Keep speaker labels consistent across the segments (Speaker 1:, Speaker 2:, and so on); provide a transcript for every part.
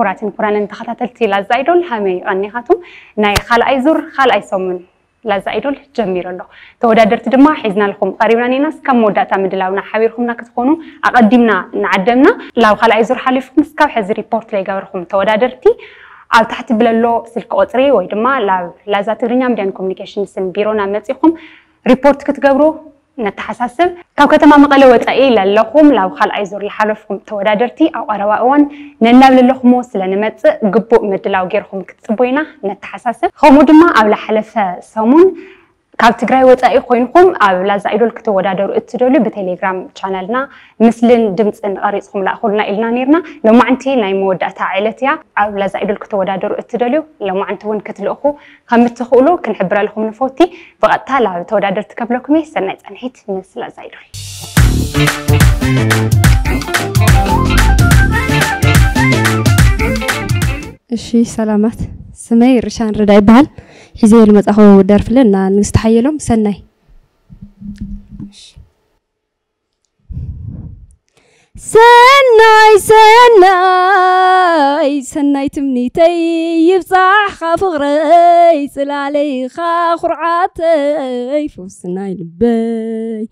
Speaker 1: ኩራትን ኩራንን ተኸታተልቲ ላዛ አይዶል ሃመይ ቀኒኻቱም ናይ ካልኣይ ዙር ካልኣይ ሰሙን ላዛ አይዶል ጀሚሩ ኣሎ። ተወዳደርቲ ድማ ሒዝና ልኩም ቀሪብና ኔናስ ካብ መወዳእታ ምድላውና ሓቢርኩምና ክትኾኑ ኣቐዲምና ንዓደምና ላብ ካልኣይ ዙር ሓሊፍኩም ስካብ ሕዚ ሪፖርት ዘይገበርኩም ተወዳደርቲ ኣብ ታሕቲ ብለሎ ስልኪ ቁፅሪ ወይ ድማ ላብ ላዛ ትግርኛ ሚድያን ኮሚኒኬሽን ስም ቢሮና መፂኹም ሪፖርት ክትገብሩ نتحسسب. كاو كتما مقالة وطائي للخوم لو خال ايزور لحالفكم توادادرتي أو اروائون ننب للخمو سلنمتس قبو مدلاو غيرخوم كتبوينا نتحسسب. خومو أو لحالف سومون. كاب تقرأي وتأي خوينكم أو لازا إيدو الكتو ودادرو اتدولو بتليغرام چانلنا مثلن دمس إن غريس خم لأخولنا إلنا نيرنا لو ما عنتي لاي مودة تاعيلتيا أو لازا إيدو الكتو ودادرو اتدولو لو ما عنتو ون كتل أخو خم التخولو كن حبرا لكم نفوتي بغطة لاو تودادر تكبلوكمي
Speaker 2: سنعيز أنهيت مثل زايدو الشي سلامات سمير رشان رداي بحال حزير المتأخو ودار فلنا نستحي لهم سنعي سنعي سنعي سنعي تمنيتي تيب صحة فغري سلالي خا خرعاتي فو لبي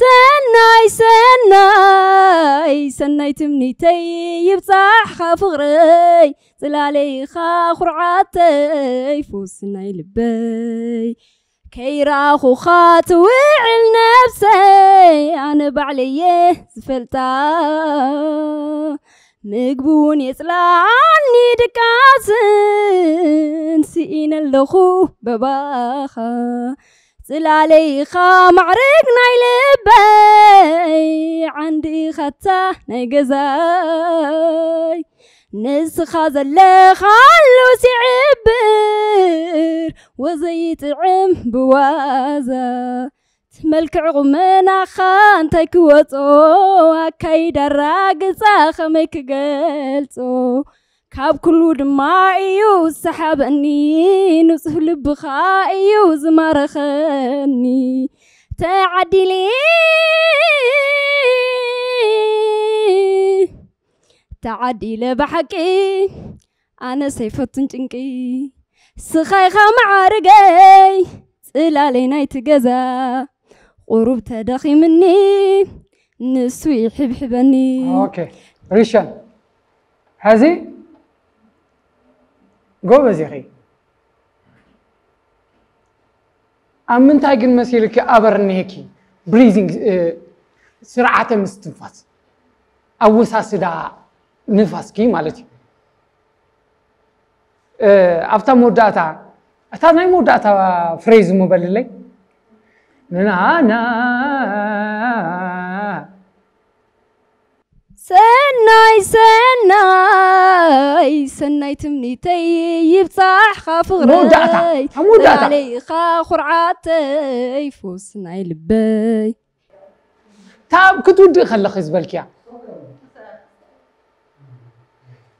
Speaker 2: سناي سناي سناي تمنيتي يبصحها فغري خاخر خرعتي فوز سناي لبي كيراخو خات وعل نفسي أنا بعليه زفلتا ምግቡን عني دكاسن سئين اللخو بباخا سلالي معرق ناي لبي عندي ختا ناي قزاي نسخة زلخال وسعبر وزيت عم بوازا ملك عمنا خان تكوتو وكيد الراقصة خمك قلتو. كاب كل دمايو سحب اني نصف لبخايو زمرخني تعدلي تعدل بحكي أنا سيفة تنجنكي سخيخة معارقي
Speaker 3: سلالي نايت غزا قروب تدخي مني نسوي حب حبني أوكي ريشان هذه جوزي هي امن تاجن مسيلك ابرنيكي breathing آه، سرعة مستنفس. أو ساسدا نفسكي
Speaker 2: مالتي. آه، أفتا موداتا افتا
Speaker 3: موداتا
Speaker 2: فريز
Speaker 3: موبللي نانا
Speaker 2: سناي سناي سناي تمنيتي
Speaker 3: يبصح خاف غراي علي خاف خرعاتي فوسناي لبي تاب كتود خلق زبالك يا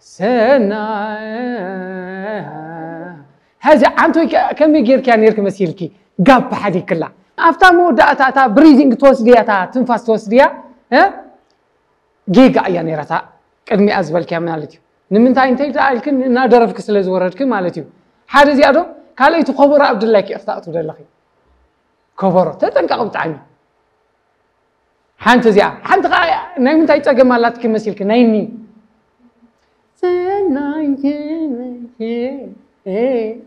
Speaker 3: سناي هذا عمتو كم يجير كان يرك مسيلكي قاب حديك كلا أفتح مودة أتا بريدينغ توسديا أتا تنفس توسديا ها جيجا يا نيرتا كدمي أزبل كاملتي نمن تا انتي تا الكن نادر في كسل زورات كم مالتي حاجة زيادو قال لي تخبر عبد الله كي افتات ودلخي كبر تتنقع بتعني حانت زيا حانت غا نمن تا تا كمالات كم مسيل كنيني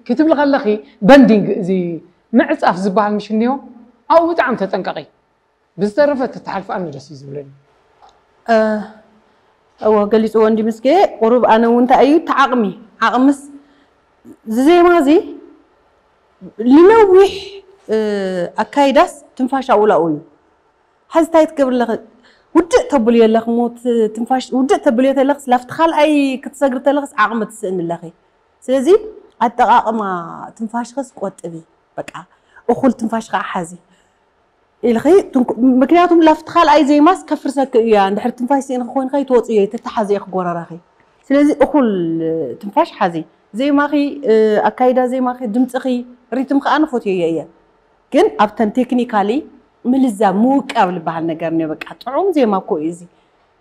Speaker 3: كتب لغا لخي
Speaker 4: بندينغ زي معصف زبال مشنيو أو تعم تتنقعي بس تعرف تتعرف أنا جسيز ولاني أو قلت وندي مسكي قرب أنا وانت اي تعقمي عقمس زي ما زي لنوح اكايداس تنفاش اولا اوي هز تايت قبل لك ودع تبلي لك موت تنفاش ودع تبلي لك لافت خال اي كتسقرت لك عقمت سن لك سلازي اتقاقما تنفاش خس قوت ابي بقى اخول تنفاش خا حازي إلخي تنك مكنياتهم لفتخال أي زي ماس كفر سك يا يعني دحر تنفاش سين خوين خي توت إيه تتحازي أخ جورا رخي سلزي أخول تنفاش حازي زي ما آه، أكايدا زي ما خي ريتم خان فوت يا يا كن أبتن تكنيكالي ملزا مو قبل بحال
Speaker 5: نجار نبك أطعم زي ما كو إيزي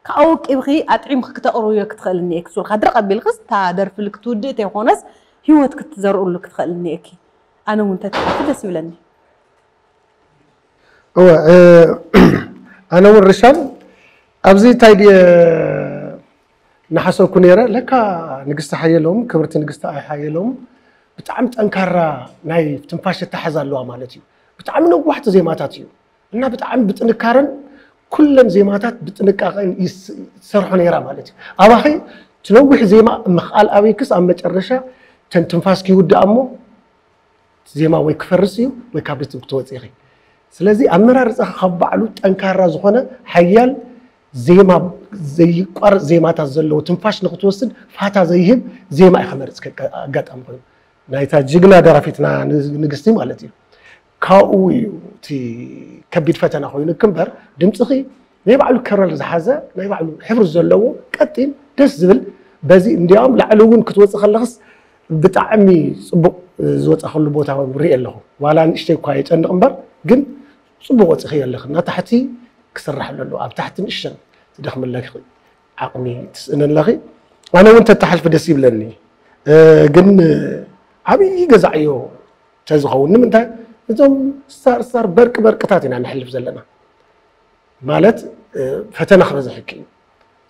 Speaker 5: كأوك إبغي أطعم خكت أروي كتخل نيك سول خدر قبل غز تادر في الكتودة تيخونس هيوت كتزرق لك تخل نيكي أنا وأنت تعرف بس أنا ورشان أبزي تايد نحسو كنيرة لكا نقصت حيالهم كبرت نقصت حيالهم بتعمت أنكرة ناي تنفاش تحزر لو مالتي بتعمل واحد زي ما تاتي أنا بتعمل بتنكرن كل زي ما تات بتنكرن يسرح نيرة مالتي أواخي تنوح زي ما مخال أوي كس أم بتشرشة تنتنفاس كيود أمو زي ما ويكفرسيو ويكابلت بتوزيغي ስለዚ ኣመራርፃ ካብ ባዕሉ ጠንካራ ዝኾነ ሓያል ዜማ ዘይቋርፅ ዜማታት ዘለዎ ትንፋሽ ንክትወስድ ፋታ ዘይህብ ዜማ ከመርፅ ኣጋጣሚ ኮይኑ። ናይታ ጅግና ደራፊትና ንግስቲ ማለት እዩ። ካብኡ እዩ እቲ ከቢድ ፈተና ኮይኑ ክምበር ድምፅኺ ናይ ባዕሉ ከረር ዝሓዘ ናይ ባዕሉ ሕብሪ ዘለዎ ቀጢን ደስ ዝብል በዚ እንዲያውም ላዕሊ እውን ክትወፅእ ከለኽስ ብጣዕሚ ፅቡቅ ዝወፀኸሉ ቦታ ርኢ ኣለኹ። ዋላ ንእሽተይ እኳ የጨንቕ እምበር ግን ፅቡቅ ወፂ ክየ ኣለክ እናታሕቲ ክስራሕ ኣለሉ ኣብ ታሕትን እሸን ትደክመለክ ዓቕሚ ትስእነለኺ ኣነ እውን ተተሓልፊ ደስ ይብለኒ ግን ዓብይ ገዛ እዮ ተዝኸውን ንምንታይ እዞም ስታር ስታር በርቂ በርቅታት ኢና ንሕልፍ ዘለና ማለት ፈተና ክበዝሕክ እዩ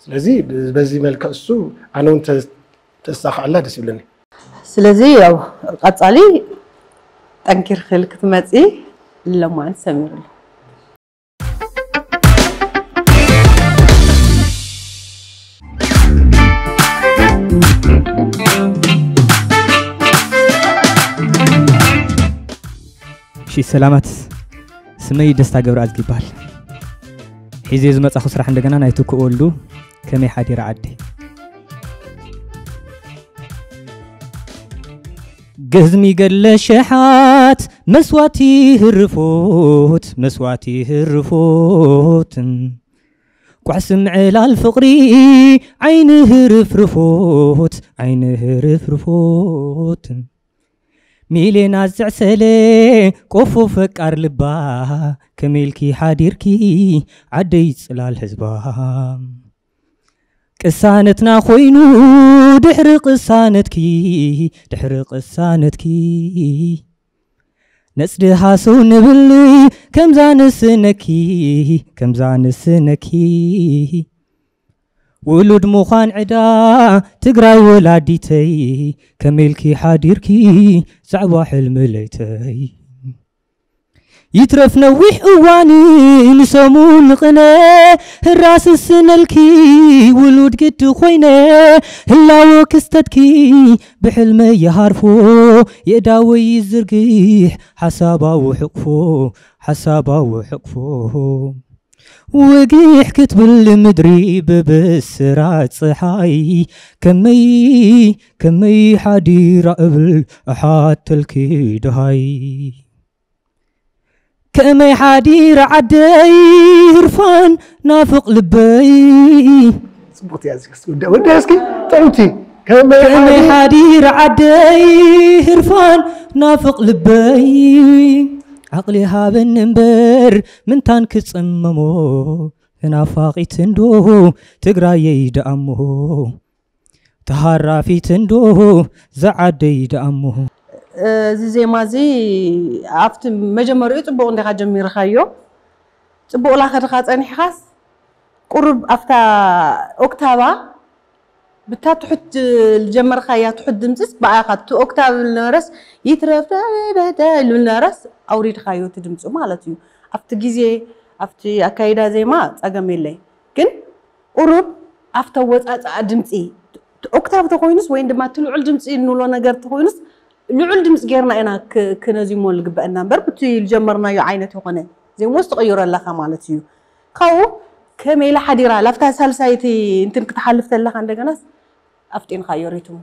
Speaker 5: ስለዚ በዚ መልክዕ እሱ ኣነ እውን ተሳክዐላ ደስ ይብለኒ
Speaker 4: ስለዚ ያው ቀፃሊ ጠንኪር ክል ክትመፂ ለማን ሰሚሩሉ
Speaker 6: እሺ ሰላማት ስመይ ደስታ ገብረኣዝጊ ይበሃል። ሒዘ ዝመፃኹ ስራሕ እንደገና ናይቲ ክወልዱ ከመይ ሓዲረ ዓዲ? ገዝሚ ገለ ሸሓት مسواتي هرفوت مسواتي هرفوت قعسم على الفقري عين هرفرفوت عين هرفرفوت ميلين عزعسلي كفو فكار لبا كميلكي حاديركي عدي صلال حزبا قسانتنا خوينو دحرق قسانتكي دحرق قسانتكي ነፅድሃሰው ንብል ከምዛ ንስነኪ ከምዛ ንስነኪ ውሉድ ምዃን ዕዳ ትግራይ ወላዲተይ ከመይልኪ ሓዲርኪ ዛዕባ ሕልሚ ለይተይ يترف نويح أواني نسمون قنا الراس السنلكي ولود قد خوينا هلاو كستتكي بحلم يهارفو يداوي يزرقيح حسابا وحقفو حسابا وحقفو. وقيح كتب مدري ببسرات صحاي كمي كمي حدي قبل أحات الكيد هاي كأمي حدير عدي
Speaker 5: هرفان نافق لبي صبغت يا عدي
Speaker 6: هرفان نافق لبي عقلي هاب النمبر من تانك تصممو هنا فاقي تندوه تقرا ييد أمه دأمه في تندوه زعدي
Speaker 4: دأمه ዜማ እዚ ኣብቲ መጀመሪኡ ፅቡቅ እንዲኻ ጀሚርካዮ ፅቡቅ ላኸድካ ፀኒሕኻስ ቁርብ ኣብታ ኦክታባ ብታ ትሑት ዝጀመርካ እያ ትሑት ድምፅስ ብኣኻ እቲ ኦክታብ ዝነበረስ ይትረፍ ልብል ነበረስ ኣውሪድካዮ እቲ ድምፁ ማለት እዩ ኣብቲ ግዜ ኣብቲ ኣካይዳ ዜማ ፀገም የለይ ግን ቁርብ ኣብታ ወፃፃ ድምፂ ኦክታብ ተኮይኑስ ወይ ድማ ትልዑል ድምፂ እንብሎ ነገር ተኮይኑስ ልዑል ድምፂ ጌርና ኢና ክነዚሞ ዝግበአና እምበር ብቲ ዝጀመርናዮ ዓይነት ይኮነ ዜሞስ ትቕይሮ ኣለካ ማለት እዩ። ካብኡ ከመይላ ሓዲራ ላፍታ ሳልሳይቲ እንትን ክትሓልፍ ተለካ እንደገናስ ኣፍጢንካዮ ሪትሙ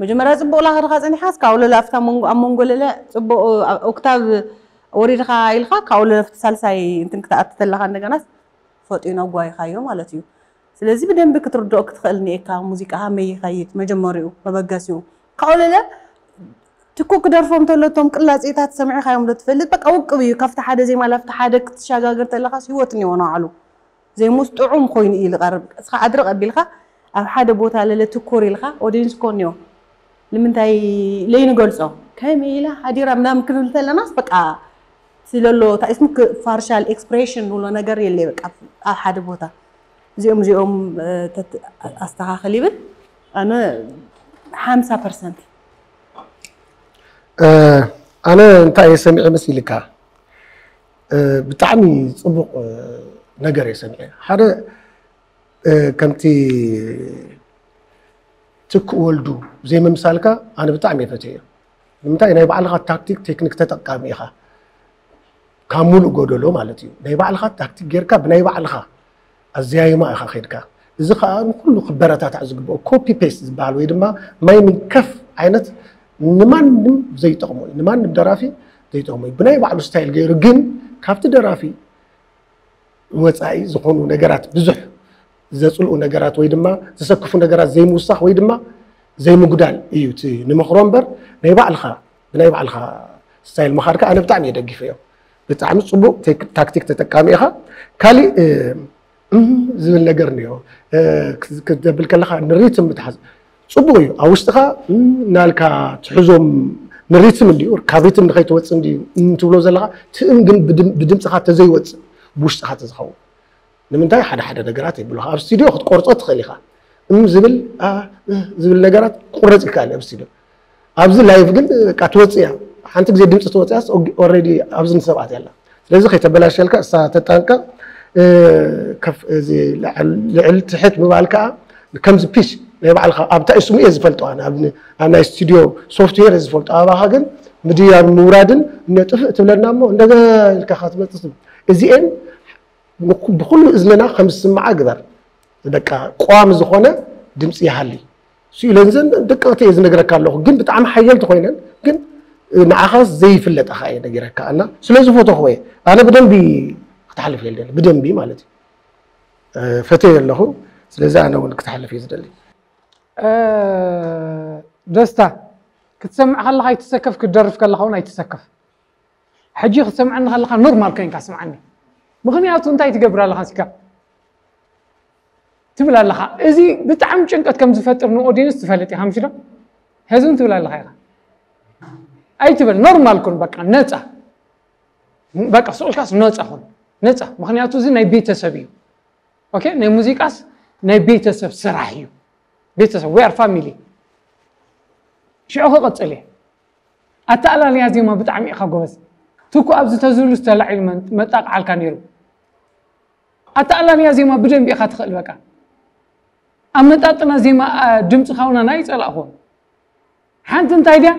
Speaker 4: መጀመርያ ፅቡቅ ላኸድካ ፀኒሓስ? ካብኡ ለለ ኣብታ ኣብ መንጎ ለለ ፅቡቅ ኦክታብ ወሪድካ ኢልካ ካብኡ ለለ ኣብቲ ሳልሳይ እንትን ክትኣቱ ተለካ እንደገናስ ፈጢኑ ኣጓይካዮ ማለት እዩ። ስለዚ ብደንቢ ክትርድኦ ክትኽእል ኒኤካ ሙዚቃ ከመይ ይኸይድ መጀመሪኡ መበገሲኡ። ካብኡ ለለ ትኩ ክደርፎም ተሎ እቶም ቅላፄታት ሰሚዕካዮም ዶ ትፈልጥ? በቃ ውቅብ እዩ። ካብቲ ሓደ ዜማ ላብቲ ሓደ ክትሸጋገር ተለካስ ሂወት እኒዎ ንባዕሉ ዘይሙስ ጥዑም ኮይኑ እዩ ዝቐርብ። እስኻ ኣድርቕ ኣቢልካ ኣብ ሓደ ቦታ ለለ ትኮር ኢልካ ኦዲየንስ ኮን እዮ ንምንታይ ለይንገልፆ ከመይ ኢላ ሓዲራ ምናምን ክንብል ተለናስ በቃ ስለሎ ታእስሙ ፋርሻል ኤክስፕሬሽን ንብሎ ነገር የለ ኣብ ሓደ ቦታ። እዚኦም እዚኦም ኣስተኻኽል ይብል ኣነ ሓምሳ ፐርሰንት
Speaker 5: ኣነ እንታይ እየ ሰሚዐ መሲል ኢልካ ብጣዕሚ ፅቡቕ ነገር እየ ሰሚዐ ሓደ ከምቲ ትክ ወልዱ ዘይምምሳልካ ኣነ ብጣዕሚ እየ ፈትዮ እዮ ንምንታይ ናይ ባዕልኻ ታክቲክ ቴክኒክ ተጠቃሚ ኢኻ ካብ ሙሉእ ጎደሎ ማለት እዩ ናይ ባዕልኻ ታክቲክ ጌርካ ብናይ ባዕልኻ ኣዘያይማ ኢኻ ከይድካ እዚ ከዓ ንኩሉ ክበረታታዕ ዝግብኦ ኮፒ ፔስት ዝበሃል ወይ ድማ ማይ ምንከፍ ዓይነት ንማንም ዘይጠቕሞ እዩ ንማንም ደራፊ ዘይጠቕሞ እዩ ብናይ ባዕሉ ስታይል ገይሩ ግን ካብቲ ደራፊ ወፃኢ ዝኾኑ ነገራት ብዙሕ ዘፅልኡ ነገራት ወይ ድማ ዝሰክፉ ነገራት ዘይምውሳኽ ወይ ድማ ዘይምጉዳል እዩ እቲ ንመኽሮ እምበር ናይ ባዕልኻ ብናይ ባዕልኻ ስታይል መኻድካ ኣነ ብጣዕሚ እየ ደጊፈ እዮም ብጣዕሚ ፅቡቅ ታክቲክ ተጠቃሚ ኢኻ ካሊእ ዝብል ነገር እኒኦ ክዘብል ከለካ ንሪትም ምትሓዝ ፅቡቅ እዩ ኣብ ውሽጢኻ ናልካ ትሕዞም ምሪትም እንዲዩ ርካቢትም ንከይትወፅእ እንዲዩ እንትብሎ ዘለካ ትእም ግን ብድምፅኻ ተዘይወፅእ ብውሽጢኻ ተዝኸውን ንምንታይ ሓደ ሓደ ነገራት የብሉካ ኣብ ስቱድዮ ክትቆርፆ ትኽእል ኢኻ እም ዝብል ዝብል ነገራት ቁረፅ ይከኣል ኣብ ስቱድዮ ኣብዚ ላይቭ ግን ቃ ትወፅእ እያ ሓንቲ ግዜ ድምፂ ትወፅያስ ኦልሬዲ ኣብዚ ንሰብኣት ያላ ስለዚ ከይተበላሸልካ እሳ ተጠንቀቕ ልዕል ትሕት ምባል ከዓ ከምዚ ፒች ናይ ባዕልካ ኣብታ ስሙ እየ ዝፈልጦ ናይ ስቱድዮ ሶፍትዌር እየ ዝፈልጦ ኣባኻ ግን ምድያብ ምውራድን ነጥፍእ ትብለና እሞ እንደገና ኢልካ ክትመፅስ እዚአን ብኩሉ እዝንና ከም ዝስማዓ ግበር። በቃ ቋሚ ዝኾነ ድምፂ ይሃሊ ስኢለንዘን ደቀቕቲ እየ ዝነግረካ ኣለኹ ግን ብጣዕሚ ሓየልቲ ኮይነን ግን ንዓኻስ ዘይፍለጠኻ እየ ነጊረካ እና ስለዚ ፈተኽዎ እየ ኣነ ብደንቢ ክትሓልፍ እየ ብደንቢ ማለት እዩ። ፈተየ ኣለኹ። ስለዚ ኣነ እውን ክትሓልፍ እየ ዝደሊ
Speaker 3: ደስታ ክትሰምዕ ከለካ ይትሰከፍ ክትደርፍ ከለካ እውን ኣይትሰከፍ ሕጂ ክትሰምዓኒ ከለካ ኖርማል ኮይንካ ስምዓኒ ምክንያቱ እንታይ ትገብር ኣለካ ሲካ ትብል ኣለካ እዚ ብጣዕሚ ጭንቀት ከም ዝፈጥር ንኦድየንስ ትፈልጥ ኢኻ ምሽዶ ህዝብን ትብል ኣለካ ኢኻ ኣይትብል ኖርማል ኩን በቃ ነፃ በቃ ስዑልካስ ነፃ ኩን ነፃ ምክንያቱ እዚ ናይ ቤተሰብ እዩ ኦኬ ናይ ሙዚቃስ ናይ ቤተሰብ ስራሕ እዩ ቤተሰብ ኣር ፋሚሊ? ሽዑ ክቕፅል እየ። ኣተኣላለያ ዜማ ብጣዕሚ ኢኻ ጎበዝ። ትኩ ኣብዚ ተዝብሉ ዝተላዒሉ መጣቕዓልካ ነይሩ። ኣተኣላለያ ዜማ ብደንቢ ኢኻ ትኽእል በቃ። ኣመጣጥና ዜማ ድምፅኻ ውና ናይ ፀላእኹን ሓንቲ እንታይ ድያ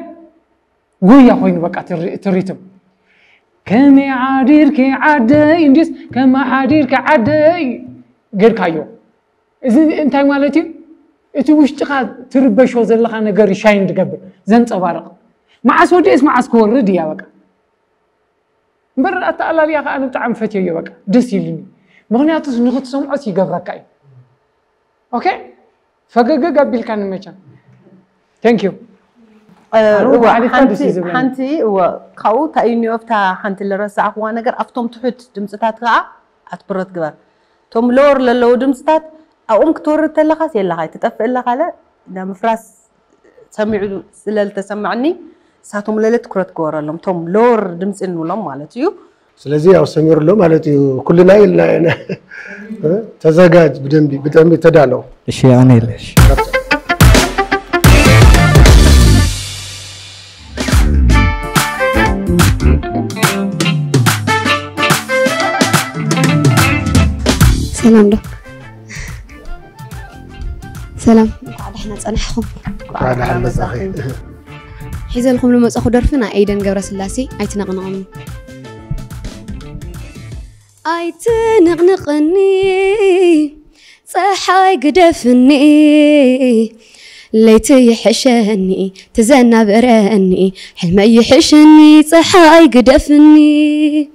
Speaker 3: ጉያ ኮይኑ በቃ ትሪትም። ከመይ ዓዲርኪ ዓደይ? እንዲስ ከማ ሓዲርካ ዓደይ? ጌርካዮ። እዚ እንታይ ማለት እዩ እቲ ውሽጢኻ ትርበሾ ዘለካ ነገር ሻይን ትገብር ዘንፀባርቕ መዓስ ወዲእስ መዓስ ክወርድ እያ በቃ። እምበር ኣተኣላልያ ከዓ ብጣዕሚ ፈትየዮ በቃ። ደስ ይልኒ ምክንያቱስ ንክትሰምዖስ ይገብረካ እዩ። ኦኬ? ፈገገግ ኣቢልካ ንመቻ። ቴንክ ዩ
Speaker 4: ሓንቲ ካብኡ እንታይ እዩ እኒኦ ብታ ሓንቲ ዝረሳዕኽዋ ነገር ኣብቶም ትሑት ድምፅታት ከዓ ኣትኩረት ግበር። እቶም ሎወር ዘለዉ ድምፅታት ኣብኦም ክትወርድ ተለኻስ የለካ ትጠፍእ ኣለካ ለ ምፍራስ ሰሚዑ ስለዝተሰማዕኒ ንሳቶም ለለ ትኩረት ክበረሎም እቶም ሎወር ድምፂ ንብሎም ማለት እዩ።
Speaker 5: ስለዚ ያው ሰሚሩሎ ማለት እዩ። ኩልና ኢልና ተዘጋጅ ብደንቢ ብደንቢ ተዳለው
Speaker 6: እሺ ኣነ የለሽ።
Speaker 7: ሰላም ዶ سلام بعد إحنا صنحكم
Speaker 5: بعد إحنا
Speaker 7: مزاخي حيز لكم لما تصحوا درفنا ايدن جبر سلاسي ايتنا غنغم ايتنا غنغني صحاي قدفني ليت يحشني تزنى براني حلم يحشني صحاي قدفني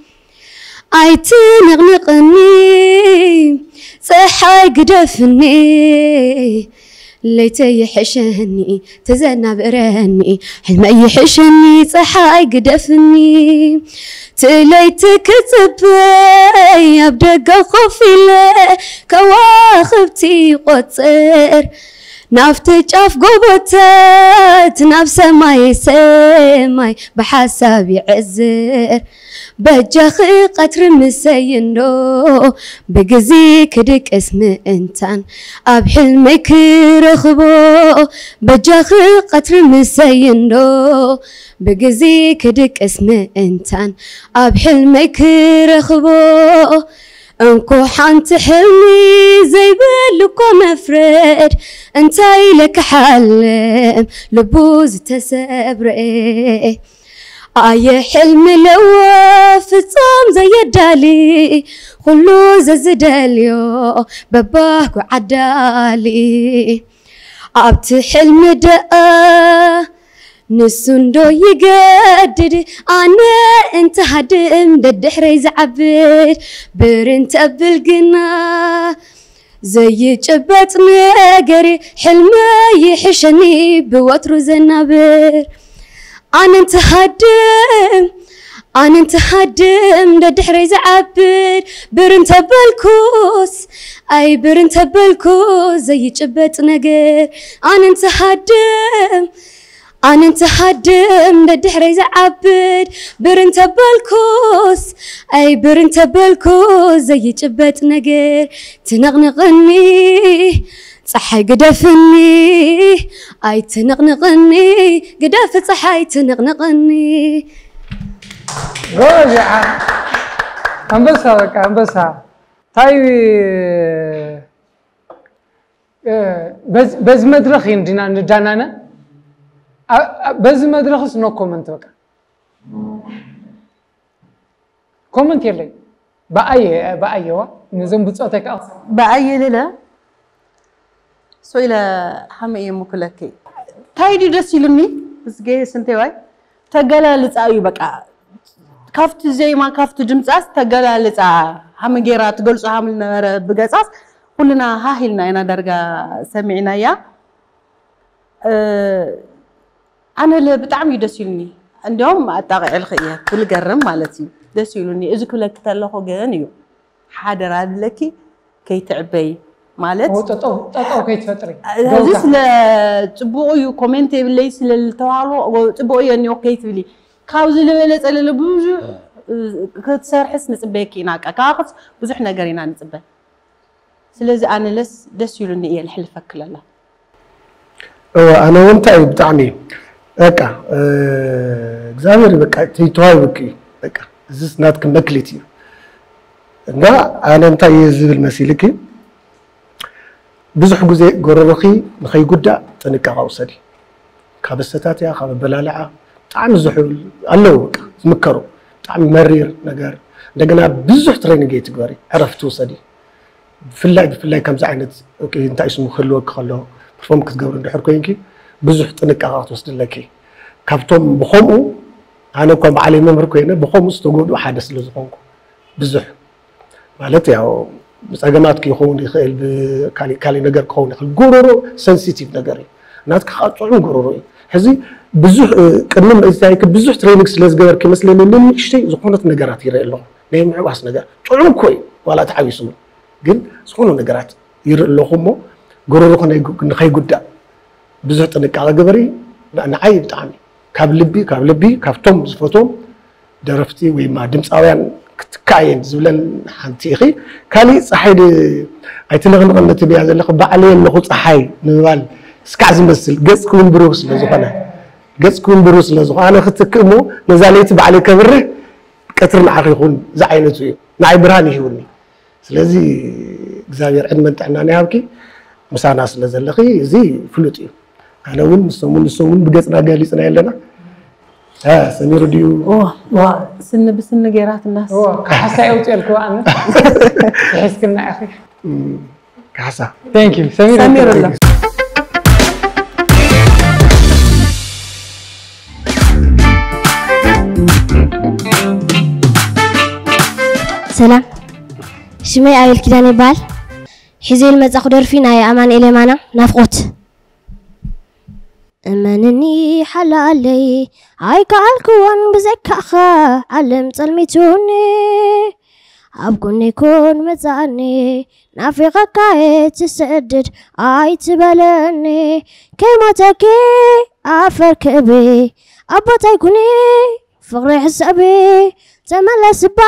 Speaker 7: ايتنا غنغني صحي دفني ليت يحشني تزنى برني حلم يحشني صحي دفني تليت كتبي أبدق خوفي ليه كواخبتي قطر نافتي شاف قبتات نفس ماي ሰማይ ብሓሳብ ይዕዝር بجخي قطر مسينو بقزي كدك اسم انتان اب حلمك رخبو بجخي قطر مسينو بقزي كدك اسم انتان اب حلمك رخبو انكو حانت حلمي زي بالكو مفرد انتاي لك حلم لبوز تسبري آي حلم لو فتصام زي الدالي خلو ززداليو بباك وعدالي أبت حلم دقا نسندو يقدد أنا انت هدم ددحري زعبد برنت بالقنا زي جبت نقري حلمي يحشني بوتر زنابر أنا انت هدم أنا انت هدم ددحري زعبد برنت بالكوس أي برنت بالكوس زي جبت نقر. أنا انت هدم أنا انت هدم ددحري زعبد برنت بالكوس أي برنت بالكوس زي جبت نقر. تنغنغني صحي قدفني اي تنغنغني قدف صحي تنغنغني
Speaker 3: رجع كم بس هذا كم بس طيب بس بس مدرخ يندنا ندانانا بس مدرخ نو كومنت بقى كومنت يلي بأي بأي هو نزوم
Speaker 4: بتصوتك أصلا بأي للا ሓመይ እየ ምክለኪ ታይዲ ደስ ኢሉኒ ምስጌ ስንተዋይ ተገላልፃ እዩ በቃ ካብቲ ዜማ ካብቲ ድምፃስ ተገላልፃ ሃመ ጌራ ትገልፆ ሃም ዝነበረ ብገፃስ ኩልና ሃሂልና ኢና ዳርጋ ሰሚዕና ኣነ ብጣዕሚ እዩ ደስ ኢሉኒ እንዲኦም ኣጣቂዕልክ እየ ክልገርም ማለት እዩ። ደስ ኢሉኒ እዚ ክብለክ ተለኹ ግን እዩ። ሓደራ ኣለኪ ከይትዕበይ ማለት
Speaker 3: ጠጠው ከይትፈጥሪ
Speaker 4: እዚ ስለ ፅቡቅ እዩ ኮሜንት የብለይ ስለዝተባሃሎ ፅቡቅ እዩ እኒኦ ከይትብሊ ካብ ዝበለፀ ለለ ብዙሕ ክትሰርሕስ ንፅበየኪ ኢና ቃ ካብክስ ብዙሕ ነገር ኢና ንፅበ ስለዚ ኣነ ለስ ደስ ኢሉኒ እየ ዝሕልፈክለላ
Speaker 5: ኣነ እውን እንታይ እዩ ብጣዕሚ እዩ በቃ እግዚኣብሔር በቃ ተይተዋይብክ እዩ በቃ እዚ ናትክን መክሊት እዩ እና ኣነ እንታይ እየ ዝብል መሲልክ ብዙሕ ግዜ ጎረሮኺ ንኸይጉዳእ ጥንቃቐ ውሰዲ ካብ እሰታት እያ ካብ ኣበላልዓ ብጣዕሚ ዝሕብል ኣለዉ በቃ ዝምከሩ። ብጣዕሚ መሪር ነገር። እንደገና ብዙሕ ትሬኒንግ ትግበሪ ዕረፍቲ ውሰዲ። ብፍላይ ብፍላይ ከምዚ ዓይነት እንታይ ስሙ ክህልወክ ከሎ ፐርፎርም ክትገብሪ እንድሕር ኮንኪ ብዙሕ ጥንቃቐ ክትወስድለኪ ካብቶም ብከምኡ ኣነ እኳ በዓለይ መምህር ኮይነ ብከምኡ ዝተጎድኡ ሓደ ስለ ዝኾንኩ ብዙሕ። ማለት ያው ፀገማት ክኸውን ይኽእል ብካሊእ ነገር ክኸውን ይኽእል። ጎረሮ ሰንሲቲቭ ነገር እዩ። ናትካ ከዓ ጥዑም ጎረሮ እዩ። ሕዚ ብዙሕ ቅድሚ ምእዝታይክ ብዙሕ ትሬኒንግ ስለ ዝገበርክ ይመስለኒ ንንእሽተይ ዝኾነት ነገራት ይርኢ ኣለኹ ናይ ምዕባስ ነገር ጥዑም ኮ እዩ። ዋላ ተሓዊሱ ግን ዝኾኑ ነገራት ይርኢ ኣለኹ እሞ ጎረሮኹ ንኸይጉዳእ። ብዙሕ ጥንቃቐ ግበሪ ንዓይ ብጣዕሚ ካብ ልቢ ካብ ልቢ ካብቶም ዝፈትዎም ደረፍቲ ወይ ድምፃውያን ክትካየድ ዝብለን ሓንቲ ኢኺ ካሊእ ፀሓይ ኣይቲ ንኽንቕን ትብያ ዘለኹ ባዕለየ ኣለኹ ፀሓይ ንምባል እስካዕ ዝመስል ገፅ ክውን ብሩህ ስለዝኾነ ገፅ ክውን ብሩህ ስለዝኾነ ኣነ ክትክእ እሞ ነዛ ለይቲ ባዕለይ ከብርህ ቀትሪ ንዓኺ ይኹን እዚ ዓይነቱ እዩ ንዓይ ብርሃን ይሂውኒ ስለዚ እግዚኣብሔር ዕድመን ጥዕናን ይሃብኪ ምሳና ስለ ዘለኺ እዚ ፍሉጥ እዩ ኣነ እውን ንሶም ንሶም ብገፅና ገሊፅና ኣለና آه سمير
Speaker 4: ديو أوه وا سن
Speaker 3: بسن غيرات الناس. كحسا اوت
Speaker 5: الكو
Speaker 3: أنا. تحس كنا
Speaker 4: أخي. كحسا ثانك يو سمير سمير الله
Speaker 8: ሰላም ሽመይ ኣቤል بال. ይበሃል ሒዘ ልመጻ ኩደርፊ ናይ ኣማን ኤሌማና ናፍቆት أمنني حلالي. عايك عالكوان بزكاخة علم تلميتوني أبقون يكون مزاني. نافقة كاي تسدد آي تبالني كيما تاكي أفر كبي أبا تايكوني فقري حسابي. تملس با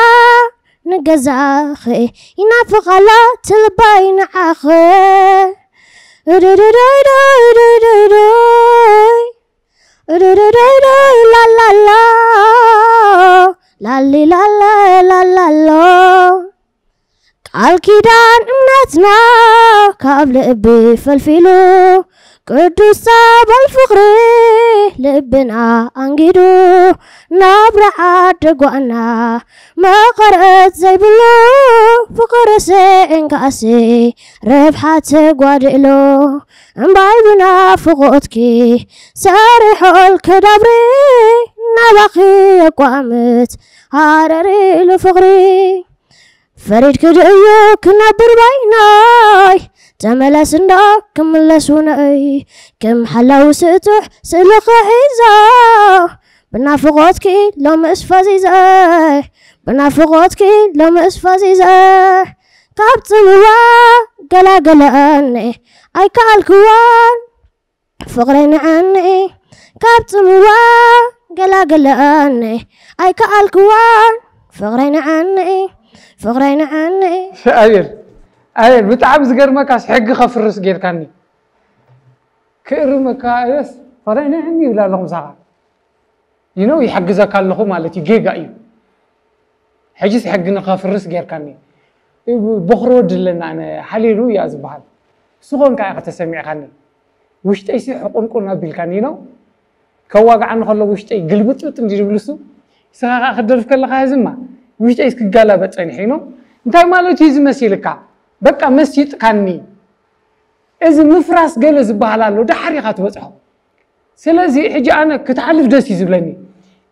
Speaker 8: نقزاخي. ينافق على تلباين عاخي ቃል ኪዳን እምነትና ካብ ልቢ ፈልፊሉ ቅዱስ ሳባል ፍቕሪ ልብና ኣንጊዱ ናብራ ዓደጓእና መቐረት ዘይብሉ ፍቕሪ ስእንካእሲ ርብሓት ጓድእሎ እምባይ ብናፍቑትኪ ሰሪሖልክ ዳብሪ ናባኺ ኣቋምት ሃረሪ ኢሉ ፍቕሪ ፈሪድክ ድእዮ ክነብር ባይናይ تملس نداك كملس ونأي كم حلاو وستوح سلوخ حيزا بنا فغوتكي لو مأسفة زيزا بنا فغوتكي لو مأسفة زيزا قابت الوا قلا قلا أني أي كالكوان. فغرين عني قابت
Speaker 3: الوا قلا قلا أني أي كالكوان. فغرين عني فغرين عني. ኣየን ብጣዕሚ ዝገርመካስ ሕጊ ከፍርስ ጌርካኒ ክእርመካ የስ ፈላይ ናሕኒ ይብላ ኣለኹ ምሳኻ ይነው ይሕግዘካ ኣለኹ ማለት እዩ ጌጋ እዩ ሕጂስ ሕጊ ንኸፍርስ ጌርካኒ በክሮ ድለና ኣነ ሃሌሉ እያ ዝበሃል ንስኾን ከዓ ከተሰሚዕካኒ ውሽጠይሲ ሕቁንቁን ኣቢልካኒ ኢኖ ከዋግዓ ንከሎ ውሽጠይ ግልብጥብጥ እንዲ ድብልሱ ስኻ ከዓ ክደርፍ ከለካ ህዝማ ውሽጠይስ ክጋላበ ፀኒሕ ኢኖ እንታይ ማለት እዩ ዝመስልካ በቃ መስ ይጥካኒ እዚ ምፍራስ ገለ ዝበሃል ኣሎ ዳሓሪ ኢኻ ትበፅሖ ስለዚ ሕጂ ኣነ ክትሓልፍ ደስ እዩ ዝብለኒ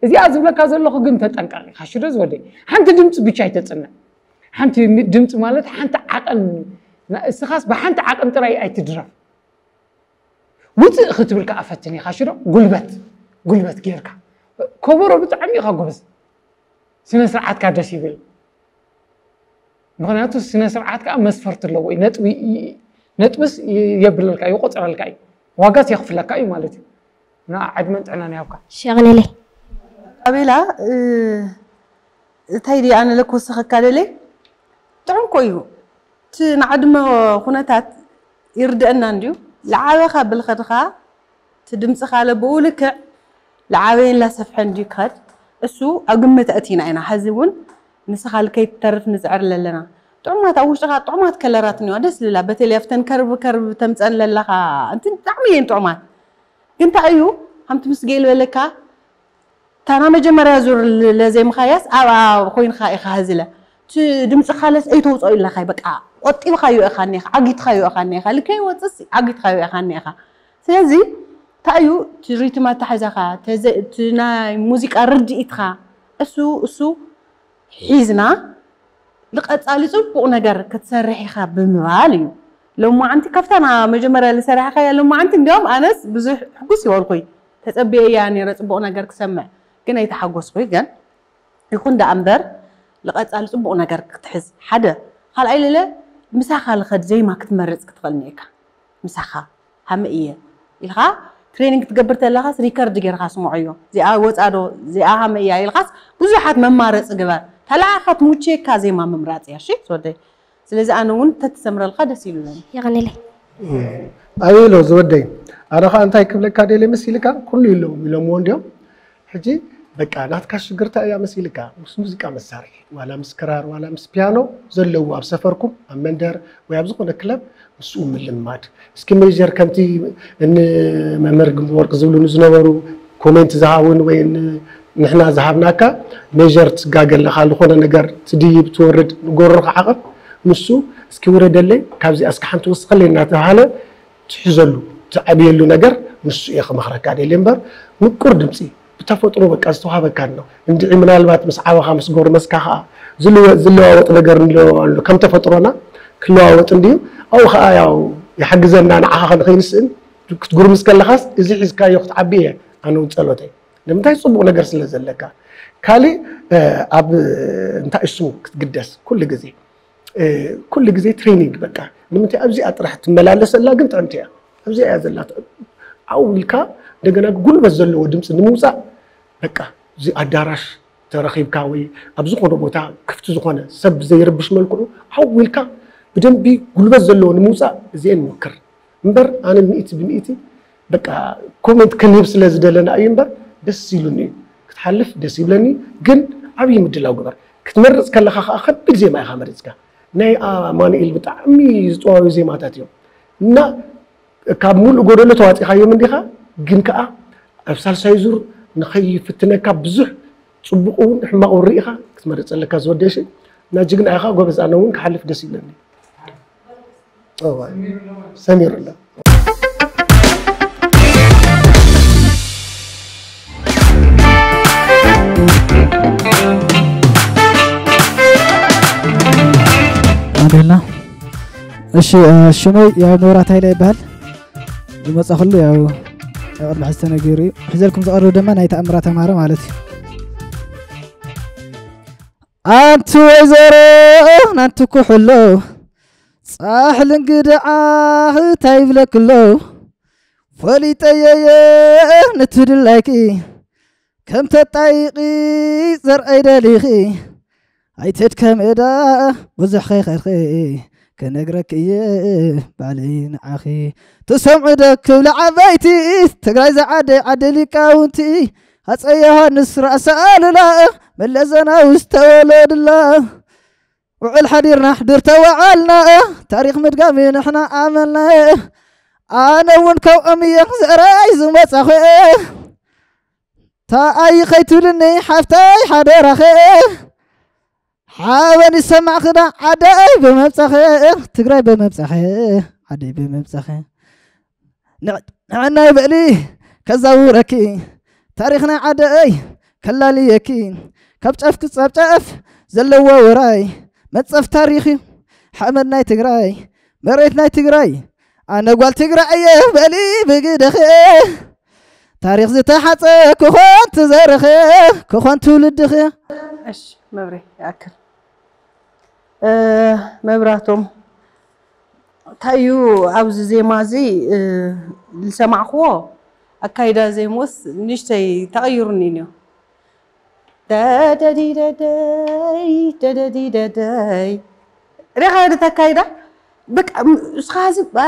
Speaker 3: እዚኣ ዝብለካ ዘለኹ ግን ተጠንቀቂ ኢኻ ሽዶ ዝወደ ሓንቲ ድምፂ ብቻ ኣይተፅንዕ ሓንቲ ድምፂ ማለት ሓንቲ ዓቐን እስኻስ ብሓንቲ ዓቐን ጥራይ ኣይትድረፍ ውፅእ ክትብልካ ኣፈትን ኢኻ ሽዶ ጉልበት ጉልበት ጌርካ ከበሮ ብጣዕሚ ኢኻ ጎበዝ ስነ ስርዓትካ ደስ ይብል ምክንያቱ ስነ ስርዓት ከዓ መስፈርቲ ኣለዎ እዩ ነጥቢ ነጥብስ የብለልካ ይቆፅረልካ እዩ ዋጋስ የኽፍለካ እዩ ማለት እዩ ና ዓድመን ጥዕና ያብካ
Speaker 8: ሸቕለለ
Speaker 4: ኣቤላ እንታይ ድ ኣነ ለክወሰኸካ ደለ ጥዑም ኮ እዩ እቲ ንዓድመ ኩነታት ይርድአና እንድዩ لعابة እቲ خدخا تدم ልክዕ بقولك ላሰፍሐ لا ክኸድ እሱ ኣብ ግምት أقمة ኢና أنا እውን نسخال كي تترف نزعر لنا طعمات أوش غا طعمات كلرات نيو أدس للا بتلي أفتن كرب كرب تمتن للا خا أنت تعمين طعمات كنت أيو هم تمسجيل ولكا ترى ما جمر يزور لازم خياس أو أو خوين خا إخازلة تدم سخالس أي توز أي لخا بقى أطيب خيو أخاني خا أجيت خيو أخاني خا لكي وتس أجيت خيو أخاني خا سلازي تأيو تريت ما تحزخا تز تنا موسيقى رد إتخا أسو أسو ሒዝና ንቐፃሊ ፅቡቕ ነገር ክትሰርሕ ኢኻ ብምባል እዩ ሎማዓንቲ ካብታ መጀመርያ ዝሰራሕካያ ሎማዓንቲ እንዲያውም ኣነስ ብዙሕ ሕጉስ ይበልኩኝ ተፀቢየ እያ ነረ ፅቡቕ ነገር ክሰምዕ ግን ኣይተሓጎስኩይ ገን ይኹን ዳ እምበር ንቐፃሊ ፅቡቕ ነገር ክትሕዝ ሓደ ካልኣይ ለለ ምሳኻ ዝኸድ ዘይማ ክትመርፅ ክትኽእል ኒኤካ ምሳኻ ሃመ እየ ኢልካ ትሬኒንግ ክትገብር ተለኻስ ሪከርድ ጌርካ ስምዖ እዮ እዚኣ ወፃዶ እዚኣ ሃመ እያ ኢልካስ ብዙሓት መማረፂ ግበር ተለዓኻ ትሙቼካ ዜማ ምምራፅ እያ እሺ ትወደይ ስለዚ ኣነ እውን ተትሰምረልካ ደስ ኢሉለኒ
Speaker 8: ይቕኒለይ
Speaker 5: ኣቤሎ ዝወደይ ኣነ ከዓ እንታይ ክብለካ ደለ መሲልካ ኩሉ ኢሎም ኢሎምዎ እንዲኦም ሕጂ በቃ ናትካ ሽግርታ እያ መሲልካ ምስ ሙዚቃ መሳርሒ ዋላ ምስ ክራር ዋላ ምስ ፒያኖ ዘለዎ ኣብ ሰፈርኩም ኣብ መንደር ወይ ኣብ ዝኾነ ክለብ ምስኡ ምልማድ። እስኪ ሜጀር ከምቲ ንመምህር ግንቢ ወርቂ ዝብሉ ዝነበሩ ኮሜንት ዝሃቡን ወይ ንሕና ዝሃብናካ ሜር ትፅጋ ገለካ ዝኾነ ነገር ትድይብ ትወርድ ንጎሮ ክዓቐብ ንሱ እስኪ ውረደለይ ካብዚኣ እስኪ ሓንቲ ወስኸለይ እናተባሃለ ትሕዘሉ ትዓብየሉ ነገር ንሱ እየ ክመክረካ ደልየ እምበር ምቁር ድምፂ ብተፈጥሮ በቃ ዝተዋሃበካን ነው እንድዒ ምናልባት ምስ ዓበኻ ምስ ጎርመስካ ከዓ ዝለዋወጥ ነገር ንለዋሉ ከም ተፈጥሮና ክለዋወጥ እንድዩ ኣብኡ ከዓ ያው ይሓግዘና ንዓኻ ንኸይንስእን ክትጉርምስ ከለኻስ እዚ ሒዝካዮ ክትዓቢ እየ ኣነ ውን ፀሎተይ ንምንታይ ፅቡቅ ነገር ስለ ዘለካ ካሊእ ኣብ እንታይ እሽሙ ክትግደስ ኩሉ ግዜ ኩሉ ግዜ ትሬኒንግ በቃ። ንምንታይ ኣብዚኣ ጥራሕ ትመላለስ ዘላ ግን ጥዕምቲ እያ ኣብዚኣ እያ ዘላ ዓዊልካ እንደገና ጉልበት ዘለዎ ድምፂ ንምውፃእ በቃ። እዚ ኣዳራሽ ተረኺብካ ወይ ኣብ ዝኾነ ቦታ ክፍቲ ዝኾነ ሰብ ዘይርብሽ መልክዑ ዓዊልካ ብደንቢ ጉልበት ዘለዎ ንምውፃእ እዚአን ንሞክር እምበር ኣነ ሚእቲ ብሚእቲ በቃ ኮሜንት ክንህብ ስለ ዝደለና እዩ እምበር ደስ ይብሉኒ እዩ ክትሓልፍ ደስ ይብለኒ። ግን ዓብዪ ምድላው ግበር ክትመርፅ ከለካ ከዓ ከቢድ ዜማ ኢኻ መሪፅካ። ናይ ኣማኑኤል ብጣዕሚ ዝፀዋዩ ዜማታት እዮም። እና ካብ ሙሉእ ጎደሎ ተዋፂኻዮም እንዲኻ ግን ከዓ ኣብ ሳልሳይ ዙር ንኸይፍትነካ ብዙሕ ፅቡቅ እውን ሕማቅ እውን ርኢኻ ክትመርፅ ዘለካ ዝወደሽ እና ጅግና ኢኻ ጎበዝ ኣነ እውን ክሓልፍ ደስ ይብለኒ። ሰሚር ኣሎ
Speaker 9: ብልና እሺ ሽሙ ያው መብራት ሃይለ ይበሃል ዝመፀ ኩሉ ያው ቅድሚ ሕዝተ ነጊሩ እዩ ሕዘልኩም ዝቐርብ ድማ ናይ ተኣምራ ተምሃሮ ማለት እዩ ኣንቲ ወይዘሮ ናንቲ ኩሕሎ ጻሕልንግድዓ እንታይ ይብለክሎ ፈሊጠየየ ንትድላይኪ ከም ተጣይቂ ዘርአይ ደሊኺ اي تتكم ادا وزح خي خي خي كنقرك اي بعلين أخي تسمع دك كل عبيتي تقراي زعاد عدلي كاونتي هاس اي هانس راس لا من لزنا وستولد لا وعل حدير نحضر توعالنا تاريخ متقامين إحنا عملنا أنا ونكو امي زراي زمت أخي تا اي خيتولني حفتاي حدير أخي حاول يسمع خدا عدي بمبسخي تقرأي بمبسخي عدي بمبسخي نعنا بقلي كزاور أكي تاريخنا عدي كلالي أكي كبتشف كسبتشف زلوا وراي متصف تاريخي حمدنا تقرأي مريتنا تقرأي أنا قول تقرأي بقلي بقدخي تاريخ زي تحت
Speaker 4: كخوان تزرخي كخوان تولدخي اش مبري أكل مبراتهم تايو عاوز زي ما زي السمع خو أكيدا زي موس نشتي تغير نينيو دا دا دي دا داي دا دا دي دا داي ريخ هذا تكايدا بك اش خاسي با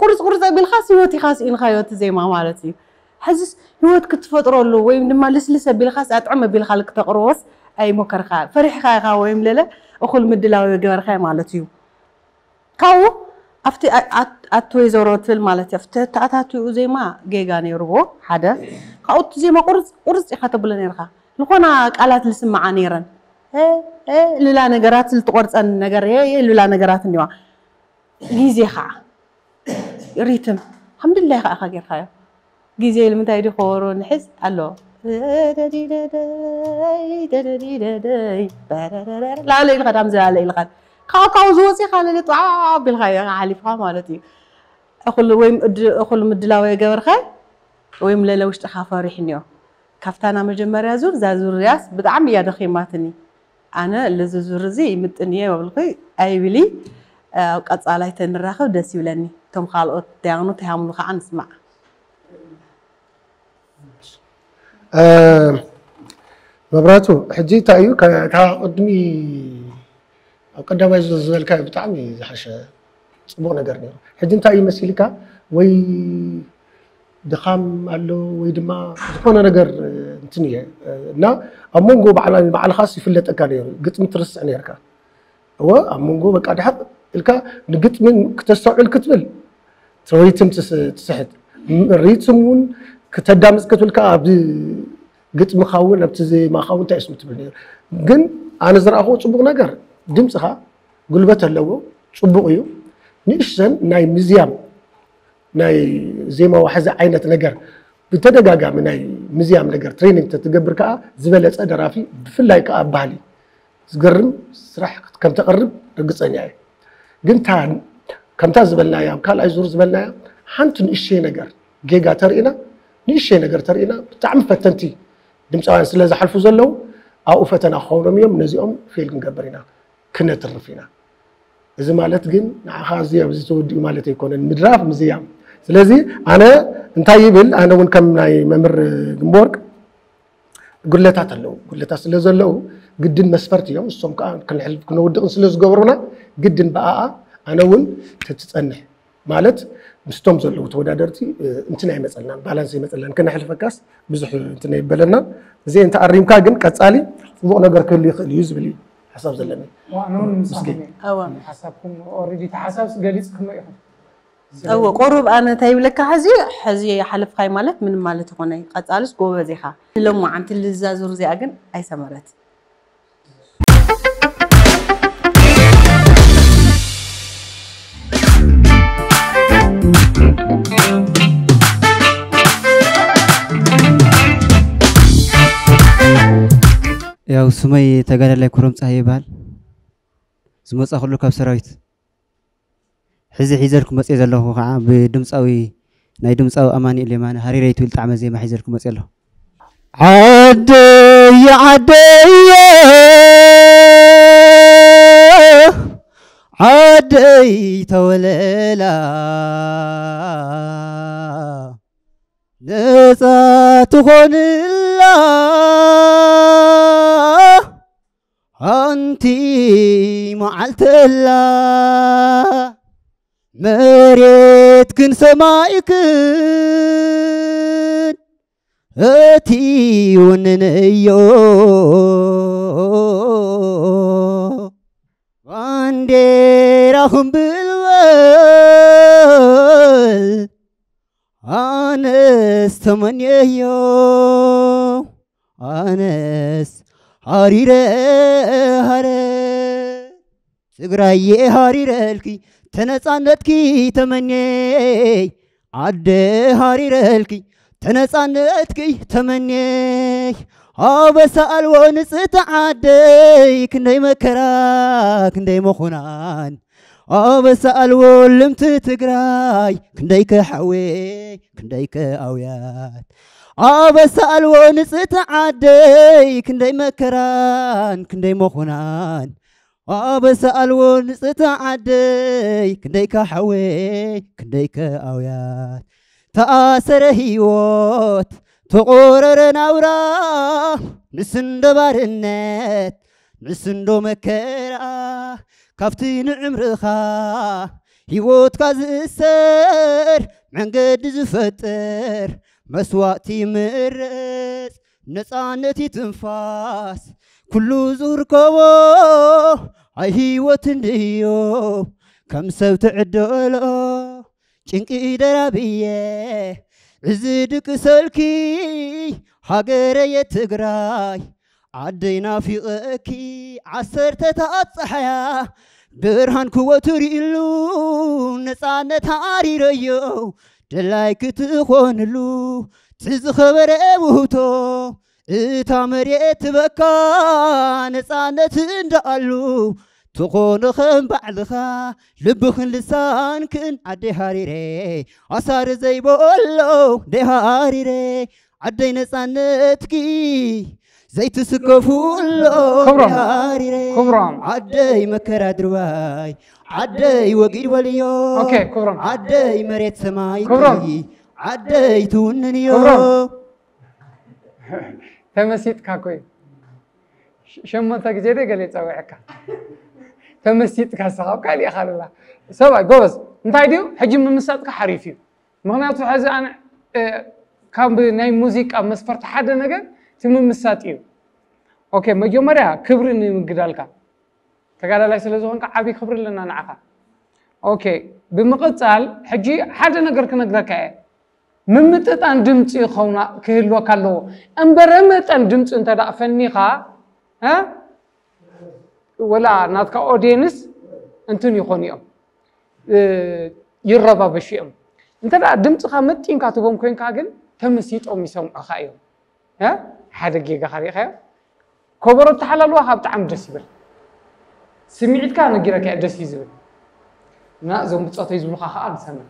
Speaker 4: خرز خرز ابي الخاص يوتي خاص ان خيوت زي ما مالتي حزس يوت كتفطرو له وين ما لسلسه بالخاص اطعم بالخالك تقروس اي مكرخه فرح خا خا ويم لله እኹል ምድላው ገበርካ ማለት እዩ። ካብኡ ኣብቲ ኣቶ ወይዘሮ ትብል ማለት ኣብቲ ተኣታትኡ ዜማ ጌጋ ነይሩዎ ሓደ። ካብኡ እቲ ዜማ ቁርፅ ኢኻ ተብሎ ነርካ ዝኾና ቃላት ልስማዓ ነይረን። ልላ ነገራት ዝትቆርፀን ነገር ልላ ነገራት እኒዋ ግዜ ከዓ ሪትም ሓምድላይ ከዓ ኢኻ ጌርካዮ ግዜ ንምንታይ ዲ ከበሮ ንሕዝ? ኣሎ ላዕለ ኢልካ ዳም ዝላዕለ ኢልካ ካብኡ ካብኡ ዝወፂእካ ለሌጡ ኣቢልካ ሓሊፍካ ማለት እዩ እኹል ወይ እኹል ምድላዊ የገበርካ ወይ ለለ ውሽጢካ ፈሪሕ እኒኦ ካብታ ና መጀመርያ ዙር እዛ ዙርያስ ብጣዕሚ እያ ደኺማትኒ ኣነ ለዚ ዙር እዚ ይምጥን እየ በብልኩ ኣይብሊ ኣብ ቀፃላይ ተንራኸብ ደስ ይብለኒ እቶም ካልኦት ዳያኑ ተሃምሉ ከዓ ንስማዕ
Speaker 5: آه، مبراتو حجي تأيو كا قدمي أو قدام ايزو زلكا بتعمي زحشة صبو نقر نيرو حجي تأيو مسيلكا وي دخام قالو وي دما زخونا نقر آه، انتنية آه، نا أمونغو بعلا بعلا خاص يفلت أكا نيرو قلت مترس عنيركا هو أمونغو بك عدحب إلكا نقت من كتستوعي الكتبل تويتم تسحت. ريتمون ክተዳምፅ ክትብልካ ኣብ ግጥምኻ እውን ኣብቲ ዜማኻ እውን እንታይ እስሙ ትብል ነይሩ ግን ኣነ ዝረኣኽዎ ፅቡቅ ነገር ድምፅኻ ጉልበት ኣለዎ ፅቡቅ እዩ። ንእሽተን ናይ ምዝያም ናይ ዜማ ዋሕዚ ዓይነት ነገር ብተደጋጋሚ ናይ ምዝያም ነገር ትሬኒንግ ተትገብር ከዓ ዝበለፀ ደራፊ ብፍላይ ከዓ ባህሊ ዝገርም ስራሕ ከም ተቕርብ ርግፀኛ እየ። ግን ከምታ ዝበልናያ ካልኣይ ዙር ዝበልናያ ሓንቲ ንእሽተይ ነገር ጌጋ ተርእና ንእሽተይ ነገር ተርእና ብጣዕሚ ፈተንቲ ድምፃውያን ስለ ዝሓልፉ ዘለው ኣብኡ ፈተና ክኸውኖም እዮም። ነዚኦም ፌል ክንገብር ኢና ክነትርፍ ኢና። እዚ ማለት ግን ንዓኻ እዚ ኣብዚ ተወዲኡ ማለት ኣይኮነን ምድራፍ ምዝያም ስለዚ ኣነ እንታይ ይብል? ኣነ እውን ከም ናይ መምህር ግንበወርቅ ጉለታት ኣለዉ ጉለታት ስለ ዘለዉ ግድን መስፈርት እዮም። ንሶም ከዓ ክንሕልፍ ክነውድቕን ስለ ዝገብሩና ግድን በኣኣ ኣነ እውን ተትፀንሕ ማለት ምስቶም ዘለዉ ተወዳደርቲ እንትና ይመፀልናን ባላንስ ይመፀልናን ከነሕልፈካስ ብዙሕ እንትና ይበለና እዚ እንተኣሪምካ ግን ቀፃሊ ፅቡቕ ነገር ክህሉ ይኽእል እዩ ዝብል እዩ ሓሳብ
Speaker 3: ምስኪን።
Speaker 4: እወ
Speaker 3: ሓሳብኩም ኦልሬዲ እቲ ሓሳብ ገሊፅክሞ ኢኹም
Speaker 4: እወ ቁሩብ ኣነ እንታይ ይብለካ ሕዚ? ሕዚ ሓለፍካይ ማለት ምንም ማለት ይኮነ ቀፃልስ ጎበዝ ኢኻ። ሎማ ዓንቲ ልዛዙር እዚኣ ግን ኣይሰመረት
Speaker 10: ያው ስመይ ተጋዳላይ ኩረምፃ ይበሃል ዝመፃ ኩሉ ካብ ሰራዊት ሕዚ ሒዘልኩም መፅእ ዘለኹ ከዓ ብድምፃዊ ናይ ድምፃዊ ኣማኒኤል የማነ ሃሪረይት ብል ጣዕመ ዜማ ሒዘልኩም መፅእ ኣለኹ عدي عدي ዓደይ ተወለላ ነፃ ትኾንላ ሓንቲ መዓልተላ መሬት ክን ሰማይክን እቲ ውንነዮ አሁን ብልበል አነስ ተመኘዮ አነስ ሀሪረ ሀረ ትግራዬ ሀሪረልኪ ተነጻነትኪ ተመኘይ አደ ሀሪረልኪ ተነጻነትኪ ተመኘይ ኣበሳ ኣልዎ ዓደይ ክንደይ መከራ ክንደይ መኹናን ኣብ ሳኣልወልምቲ ትግራይ ክንደይከ ሓወይ ክንደይከ ኣውያት ኣብ ሳኣልዎ ንፅእቲ ዓደይ ክንደይ መከራን ክንደይ መኹናን ኣብ ሳኣልዎ ንፅእቲ ዓደይ ክንደይከ ሓወይ ክንደይከ ኣውያት ተኣሰረ ሂወት ተቆረረ ናብራ ንስንዶ ባርነት ንስንዶ መከራ ካብቲ ንዕምርኻ ሂወትካ ዝእሰር መንገዲ ዝፈጥር መስዋእቲ ምርፅ ነፃነቲ ትንፋስ ኩሉ ዝርከቦ ኣይ ሂወት እንድዮ ከም ሰብ ትዕደሎ ጭንቂ ደራብየ እዚ ድቅሰልኪ ሃገረየ ትግራይ ዓደይ ናፊቐኪ ዓሰርተ ተኣፀሓያ ብርሃን ክወትርኢሉ ነፃነት ሃሪረዮ ደላይ ክትኾንሉ ትዝኸበረ ውህቶ እታ መሬት ትበካ ነፃነት እንዳኣሉ ትኾነ ከም ባዕልኻ ልብኽን ልሳንክን ዓደይ ሃሪረ ኣሳሪ ዘይበሎ ደይ ሃሪረ ዓደይ ነፃነትኪ زيت سكفو كبرام كبرام عدي
Speaker 3: مكر أدرواي
Speaker 10: عدي وقيد وليو
Speaker 3: أوكي
Speaker 10: كبرام عدي
Speaker 3: مريت سماي كبرام عدي توننيو كبرام تمسيت كاكوي شما تاكزيري قليت اوعكا تمسيت كاسعب كالي اخال الله سبا قوز نتايديو حجم المساعد كحريفي مغنياتو حزي أنا كان بناي موزيك امس فرت حدا نجد تم مساتيو ኦኬ መጀመሪያ ክብሪ ንምግዳልካ ተጋዳላይ ስለ ዝኾንካ ዓብዪ ክብሪ ኣለና ንዓኻ ኦኬ ብምቕፃል ሕጂ ሓደ ነገር ክነግረካ እየ ምምጥጣን ድምፂ ይኸውና ክህልወካ ኣለዎ እምበረ መጠን ድምፂ እንተዳ ፈኒኻ ወላ ናትካ ኦዲየንስ እንትን ይኾኑ እዮም ይረባበሹ እዮም እንተዳ ድምፅኻ መጢንካ ትቦም ኮንካ ግን ተመሲጦም ይሰምዑካ እዮም ሓደ ጌጋ ካሪእካዮ ከበሮ ተሓላለዋ ካብ ብጣዕሚ ደስ ይብል ስምዒትካ ነጊረካ ደስ እዩ ዝብል እና እዞም ብፆተይ ዝብሉካ ከዓ ንሰምን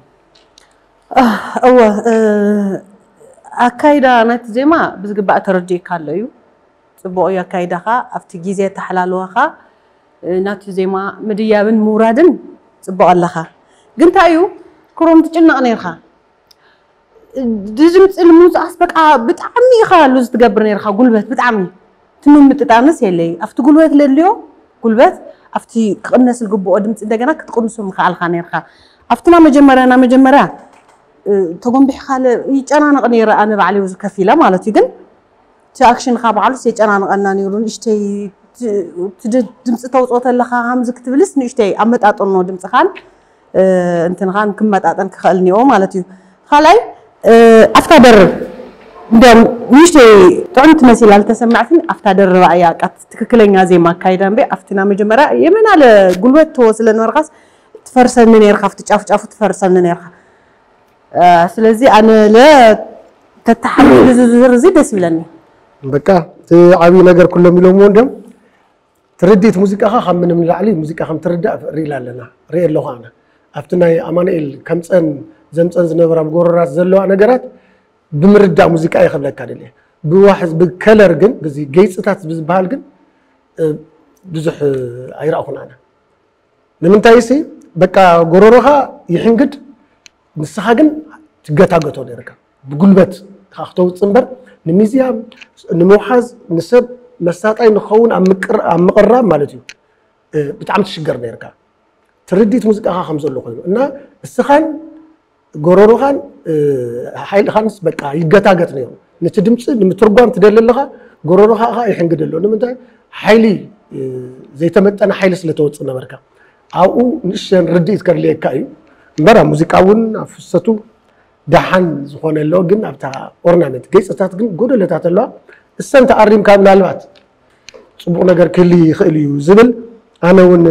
Speaker 4: እወ ኣካይዳ ናይቲ ዜማ ብዝግባእ ተረዲእካ ኣሎ እዩ ፅቡቅ እዩ ኣካይዳካ ኣብቲ ግዜ ተሓላለዋካ ናቱ ዜማ ምድያብን ምውራድን ፅቡቅ ኣለካ ግን እንታይ እዩ ክሮም ትጭነቕ ነይርካ ድምፂ ንምውፃእስ በቃ ብጣዕሚ ኢኻ ሉ ዝትገብር ነይርካ ጉልበት ብጣዕሚ تنو متتانس يلي افتي قلبت لليو قلبت افتي قنس القبو ادمت اندغنا كتقنسو مخا الخانير خا افتنا مجمره أنا مجمره تقوم بحال يجانا نقنير أنا بعلي وز كفيله مالتي دن تي اكشن خا بعلو سي جانا نقنا نيرون اشتي تدمت توصوت لها هم زكت بلس نشتي امت اطنو دمت خان انت نغان كمت اطن كخالني أو مالتي خالي افتا برر ንእሽተይ ጥዑምቲ መሲላ ልተሰማዕትን ኣፍታ ደርባ እያ ቃ ትክክለኛ ዜማ ኣካይዳ ኣብቲና መጀመርያ የመናለ ጉልበት ተዎ ስለነበርካስ ትፈርሰኒ ነርካ ኣብቲ ጫፉ ትፈርሰኒ ነርካ ስለዚ ኣነ ለ ተተሓልሉ ዝዝር ደስ ይብለኒ።
Speaker 5: በቃ እቲ ዓብዪ ነገር ኩሎም ኢሎምዎ እንዲም ትርዲት ሙዚቃኻ ካብ ምንም ንላዕሊ ሙዚቃ ከም ትርዳእ ኣለና። ርኢ ኣለኹ ኣነ። ኣብቲ ናይ ኣማኑኤል ከምፀን ዘምፀን ዝነበራ ብጎረራት ዘለዋ ነገራት ብምርዳእ ሙዚቃ ይኸብለካ ደለ ብከለር ግን ግዚ ገይፅታት ብዝበሃል ግን ብዙሕ ኣይረእኹን ኣነ ንምንታይ ሲ በቃ ጎረሮኻ ይሕንግድ ንስኻ ግን ትገታገቶ ነርካ ብጉልበት ካ ክተውፅእ እምበር ንምዝያም ንምውሓዝ ንሰብ መሳጣይ ንኸውን ኣብ ምቕራብ ማለት እዩ ብጣዕሚ ትሽገር ነርካ ትርዲት ሙዚቃኻ ከም ዘሎ ኮይኑ እና እስኻን ጎረሮኻን ሓይልኻንስ በቃ ይገታገት ነይሩ ነቲ ድምፂ ንምትርጓም ትደሊ ኣለኻ ጎረሮኻ ኻ ይሕንግድ ኣሎ ንምንታይ ሓይሊ ዘይተመጠነ ሓይሊ ስለተወፅእ ነበርካ ኣብኡ ንእሽተን ርድኢት ከድልየካ እዩ እምበር ሙዚቃ እውን ኣብ ፍሰቱ ደሓን ዝኾነ ኣሎ ግን ኣብታ ኦርናመንት ገይፅታት ግን ጎደለታት ኣለዋ እሰን ተኣሪምካ ምናልባት ፅቡቅ ነገር ክህሊ ይኽእል እዩ ዝብል ኣነ እውን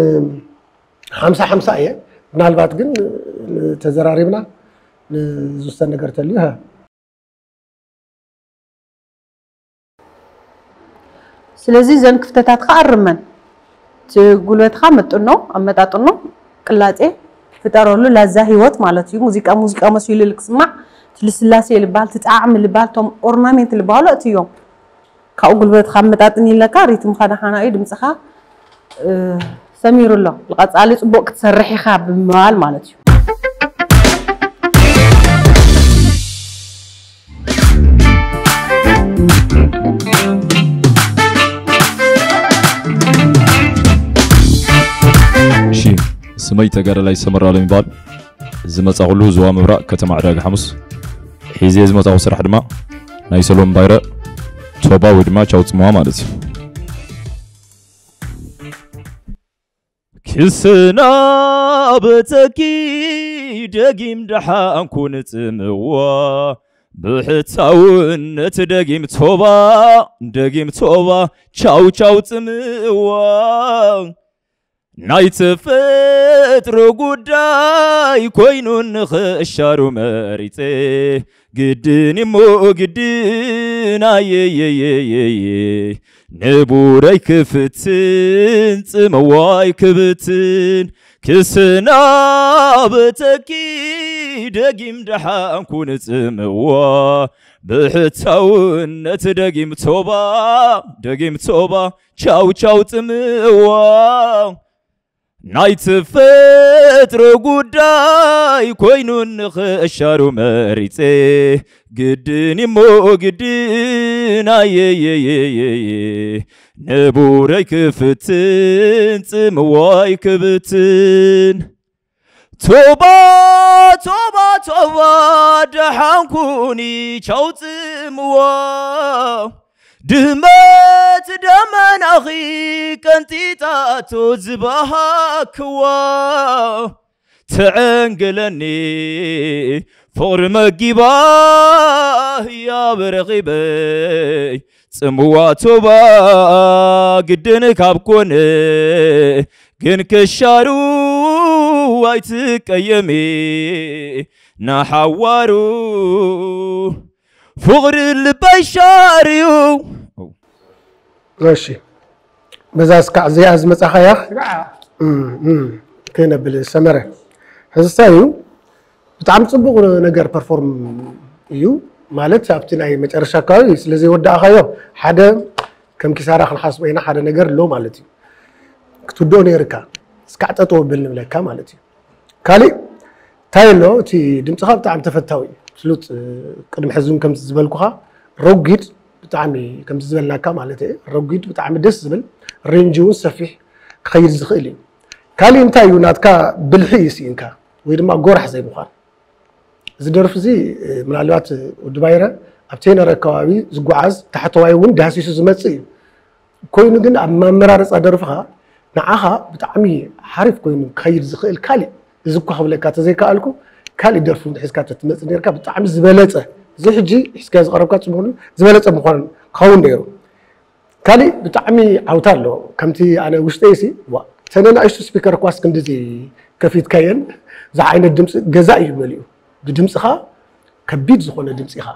Speaker 5: ሓምሳ ሓምሳ እየ። ምናልባት ግን ተዘራሪብና ንዝወሰን ነገር ተልዩ
Speaker 4: ስለዚ ዘን ክፍተታትካ ኣርመን እቲ ጉልበትካ መጥኖ ኣመጣጥኖ ቅላጤ ፍጠረሉ ላዛ ሂወት ማለት እዩ። ሙዚቃ ሙዚቃ መሲሉ ክስማዕ ትልስላሴ ልበሃል ትጣዕሚ ልበሃል እቶም ኦርናሜንት ልበሃሉ እቲ እዮም ካብኡ ጉልበትካ መጣጥን ይለካ ሪትምካ ደሓና እዩ ድምፅኻ ሰሚሩ ኣሎ ንቐፃሊ ፅቡቅ ክትሰርሕ ኢኻ ብምባል ማለት እዩ
Speaker 11: ስመይ ተጋዳላይ ሰመራለም ይበሃል ዝመፃኹሉ ዞባ ምብራቅ ከተማ ዕዳጋ ሓሙስ ሒዘ ዝመፃኹ ስራሕ ድማ ናይ ሰሎም ባይረ ቶባ ወይ ድማ ቻው ፅመዋ ማለት እዩ። ክስናበተኪ ደጊም ድሓን ኩንፅምዋ ብሕታውነት ደጊም ቶባ ደጊም ቶባ ቻው ቻው ፅምዋ ናይ ተፈጥሮ ጉዳይ ኮይኑ ንኽእሻሩ መሪፀ ግድን እሞ ግድን ኣየየየየየ ንቡረይ ክፍትን ጽመዋይ ክብትን ክስናበተኪ ደጊም ድሓን ኩን ጽምዋ ብሕታውነት ደጊም ቶባ ደጊም ቶባ ቻው ቻው ጽምዋ ናይ ተፈጥሮ ጉዳይ ኮይኑ ንኽእሻሩ መሪፀ ግድን እሞ ግድን ኣየየየየየ ንቡረይ ክፍትን ጽምዋይ ክብትን ቶባ ቶባ ቶባ ደሓንኩኒ دهمت دمان أخي كنتي تاتو زبها كوا تعنقلني فورم قباه يا برغبي تمواتو با قدن كابكون قن كشارو وايتك أيامي نحوارو فغر البشاريو
Speaker 5: እሺ። በዛ እስካዕ እዚኣ ዝመፃኸያ ከነብል ሰመረ። ሕዚ እንታይ እዩ ብጣዕሚ ፅቡቅ ነገር ፐርፎርም እዩ ማለት ኣብቲ ናይ መጨረሻ ኣከባቢ ስለዘይወዳእኻዮ ሓደ ከም ኪሳራ ክንሓስቦ ኢና ሓደ ነገር ኣሎ ማለት እዩ። ክትውድኦ ነርካ እስካዕ ጠጠው ብል ንብለካ ማለት እዩ። ካሊእ እንታይ ኣሎ እቲ ድምፅኻ ብጣዕሚ ተፈታዊ እዩ። ፍሉጥ ቅድሚ ሕዚ እውን ረጊድ ብጣዕሚ ከምቲ ዝበልናካ ማለት እየ። ብጣዕሚ ደስ ዝብል ሬንጅ እውን ሰፊሕ ክኸይድ ዝኽእል እዩ። ካሊእ እንታይ እዩ ናትካ ብልሒ እዩ ስኢንካ ወይ ድማ ጎራሕ ዘይምኳን እዚ ደርፊ እዚ ምናልባት ወዲ ኣብ ቴነር ኣከባቢ ዝጓዓዝ ታሕተዋይ እውን ዳሲሱ ዝመፅእ እዩ። ኮይኑ ግን ኣብ መመራረፃ ደርፍኻ ንዓኻ ብጣዕሚ ሓሪፍ ኮይኑ ክኸይድ ዝኽእል ካሊእ እዚ እኳ ክብለካ ተዘይከኣልኩ ካሊእ ደርፊ ሒዝካ ተትመፅእ ነርካ ብጣዕሚ ዝበለፀ እዚ ሕጂ ሒዝካ ዝቐረብካ ፅቡቅ ዝበለፀ ምኳን ክኸውን ነይሩ። ካሊእ ብጣዕሚ ዓውታ ኣሎ ከምቲ ኣነ ውሽጠይ ሲ ተነናእሽቱ ስፒከር ኳስ ክንዲዚ ከፊትካየን እዚ ዓይነት ድምፂ ገዛ እዩ መሊኡ። ብድምፅኻ ከቢድ ዝኾነ ድምፂ ኢኻ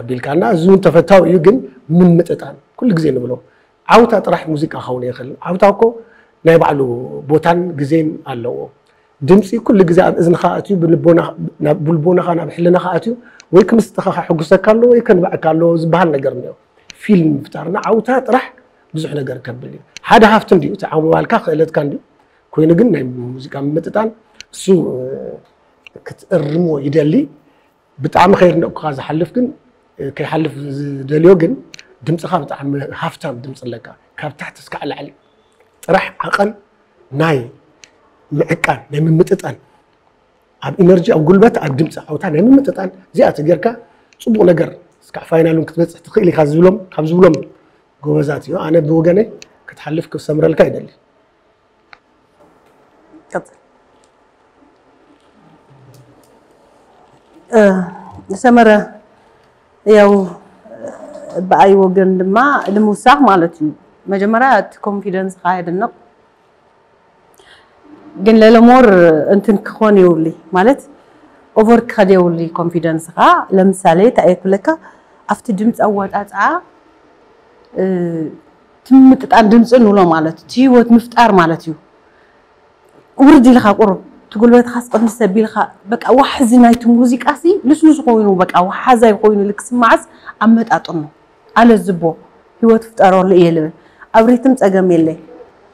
Speaker 5: ኣቢልካና። እዚ እውን ተፈታዊ እዩ ግን ምምጥጣን ኩሉ ግዜ ንብሎ ዓውታ ጥራሕ ሙዚቃ ክኸውን የኽእል ዓውታ እኮ ናይ ባዕሉ ቦታን ግዜን ኣለዎ። ድምፂ ኩሉ ግዜ ኣብ እዝንኻ ኣትዩ ብልቦናኻ ናብ ሕልናኻ ኣትዩ ወይ ክምስጥኻ ከሕጉሰካ ኣሎ ወይ ከንባዕካ ኣሎ ዝበሃል ነገር እኒኦ ፊልም ምፍጣርና ዓውታ ጥራሕ ብዙሕ ነገር ከብል እዩ። ሓደ ሃፍቲ እንዲኡ ተዓምባልካ ክእለትካ እንዲኡ ኮይኑ ግን ናይ ሙዚቃ ምምጥጣን እሱ ክትእርሞ ይደሊ። ብጣዕሚ ከይድነቕኩካ ዝሓልፍ ግን ከይሓልፍ ዝደልዮ ግን ድምፅኻ ብጣዕሚ ሃፍታም ድምፂ ኣለካ። ካብ ታሕቲ እስካዕ ላዕሊ ጥራሕ ዓቐን ናይ ምዕቃን ናይ ምምጥጣን اب انرجي أو قلبت اب دمص حوتا نمي متطال زي اتجركا صبو نجر اسكع فاينالون كتبص تخيل خازولم خازولم غوزات يو أنا بوغني كتحلف كسمرلك
Speaker 4: ايدل كتل ا سمره ياو باي وغندما لموساق مالتي مجمرات كونفيدنس قايد النق ግን ለለሞር እንትን ክኾን የብሉ ማለት ኦቨር ክኸድ የብሉ ኮንፊደንስካ ለምሳሌ እንታይ ክብለካ ኣብቲ ድምፂ ኣወጣፅዓ ትምጥጣን ድምፂ ንብሎ ማለት እቲ ሂወት ምፍጣር ማለት እዩ። ውርድ ኢልካ ቁርብ እቲ ጉልበትካ ዝቅንስ ኣቢልካ በቃ ዋሕዚ ናይቲ ሙዚቃ ሲ ልስሉስ ኮይኑ በቃ ዋሓዛይ ኮይኑ ልክስማዓስ ኣመጣጥኑ ኣለ ዝቦ ሂወት ፍጠረሉ እየ ልብል። ኣብ ሪትም ፀገም የለይ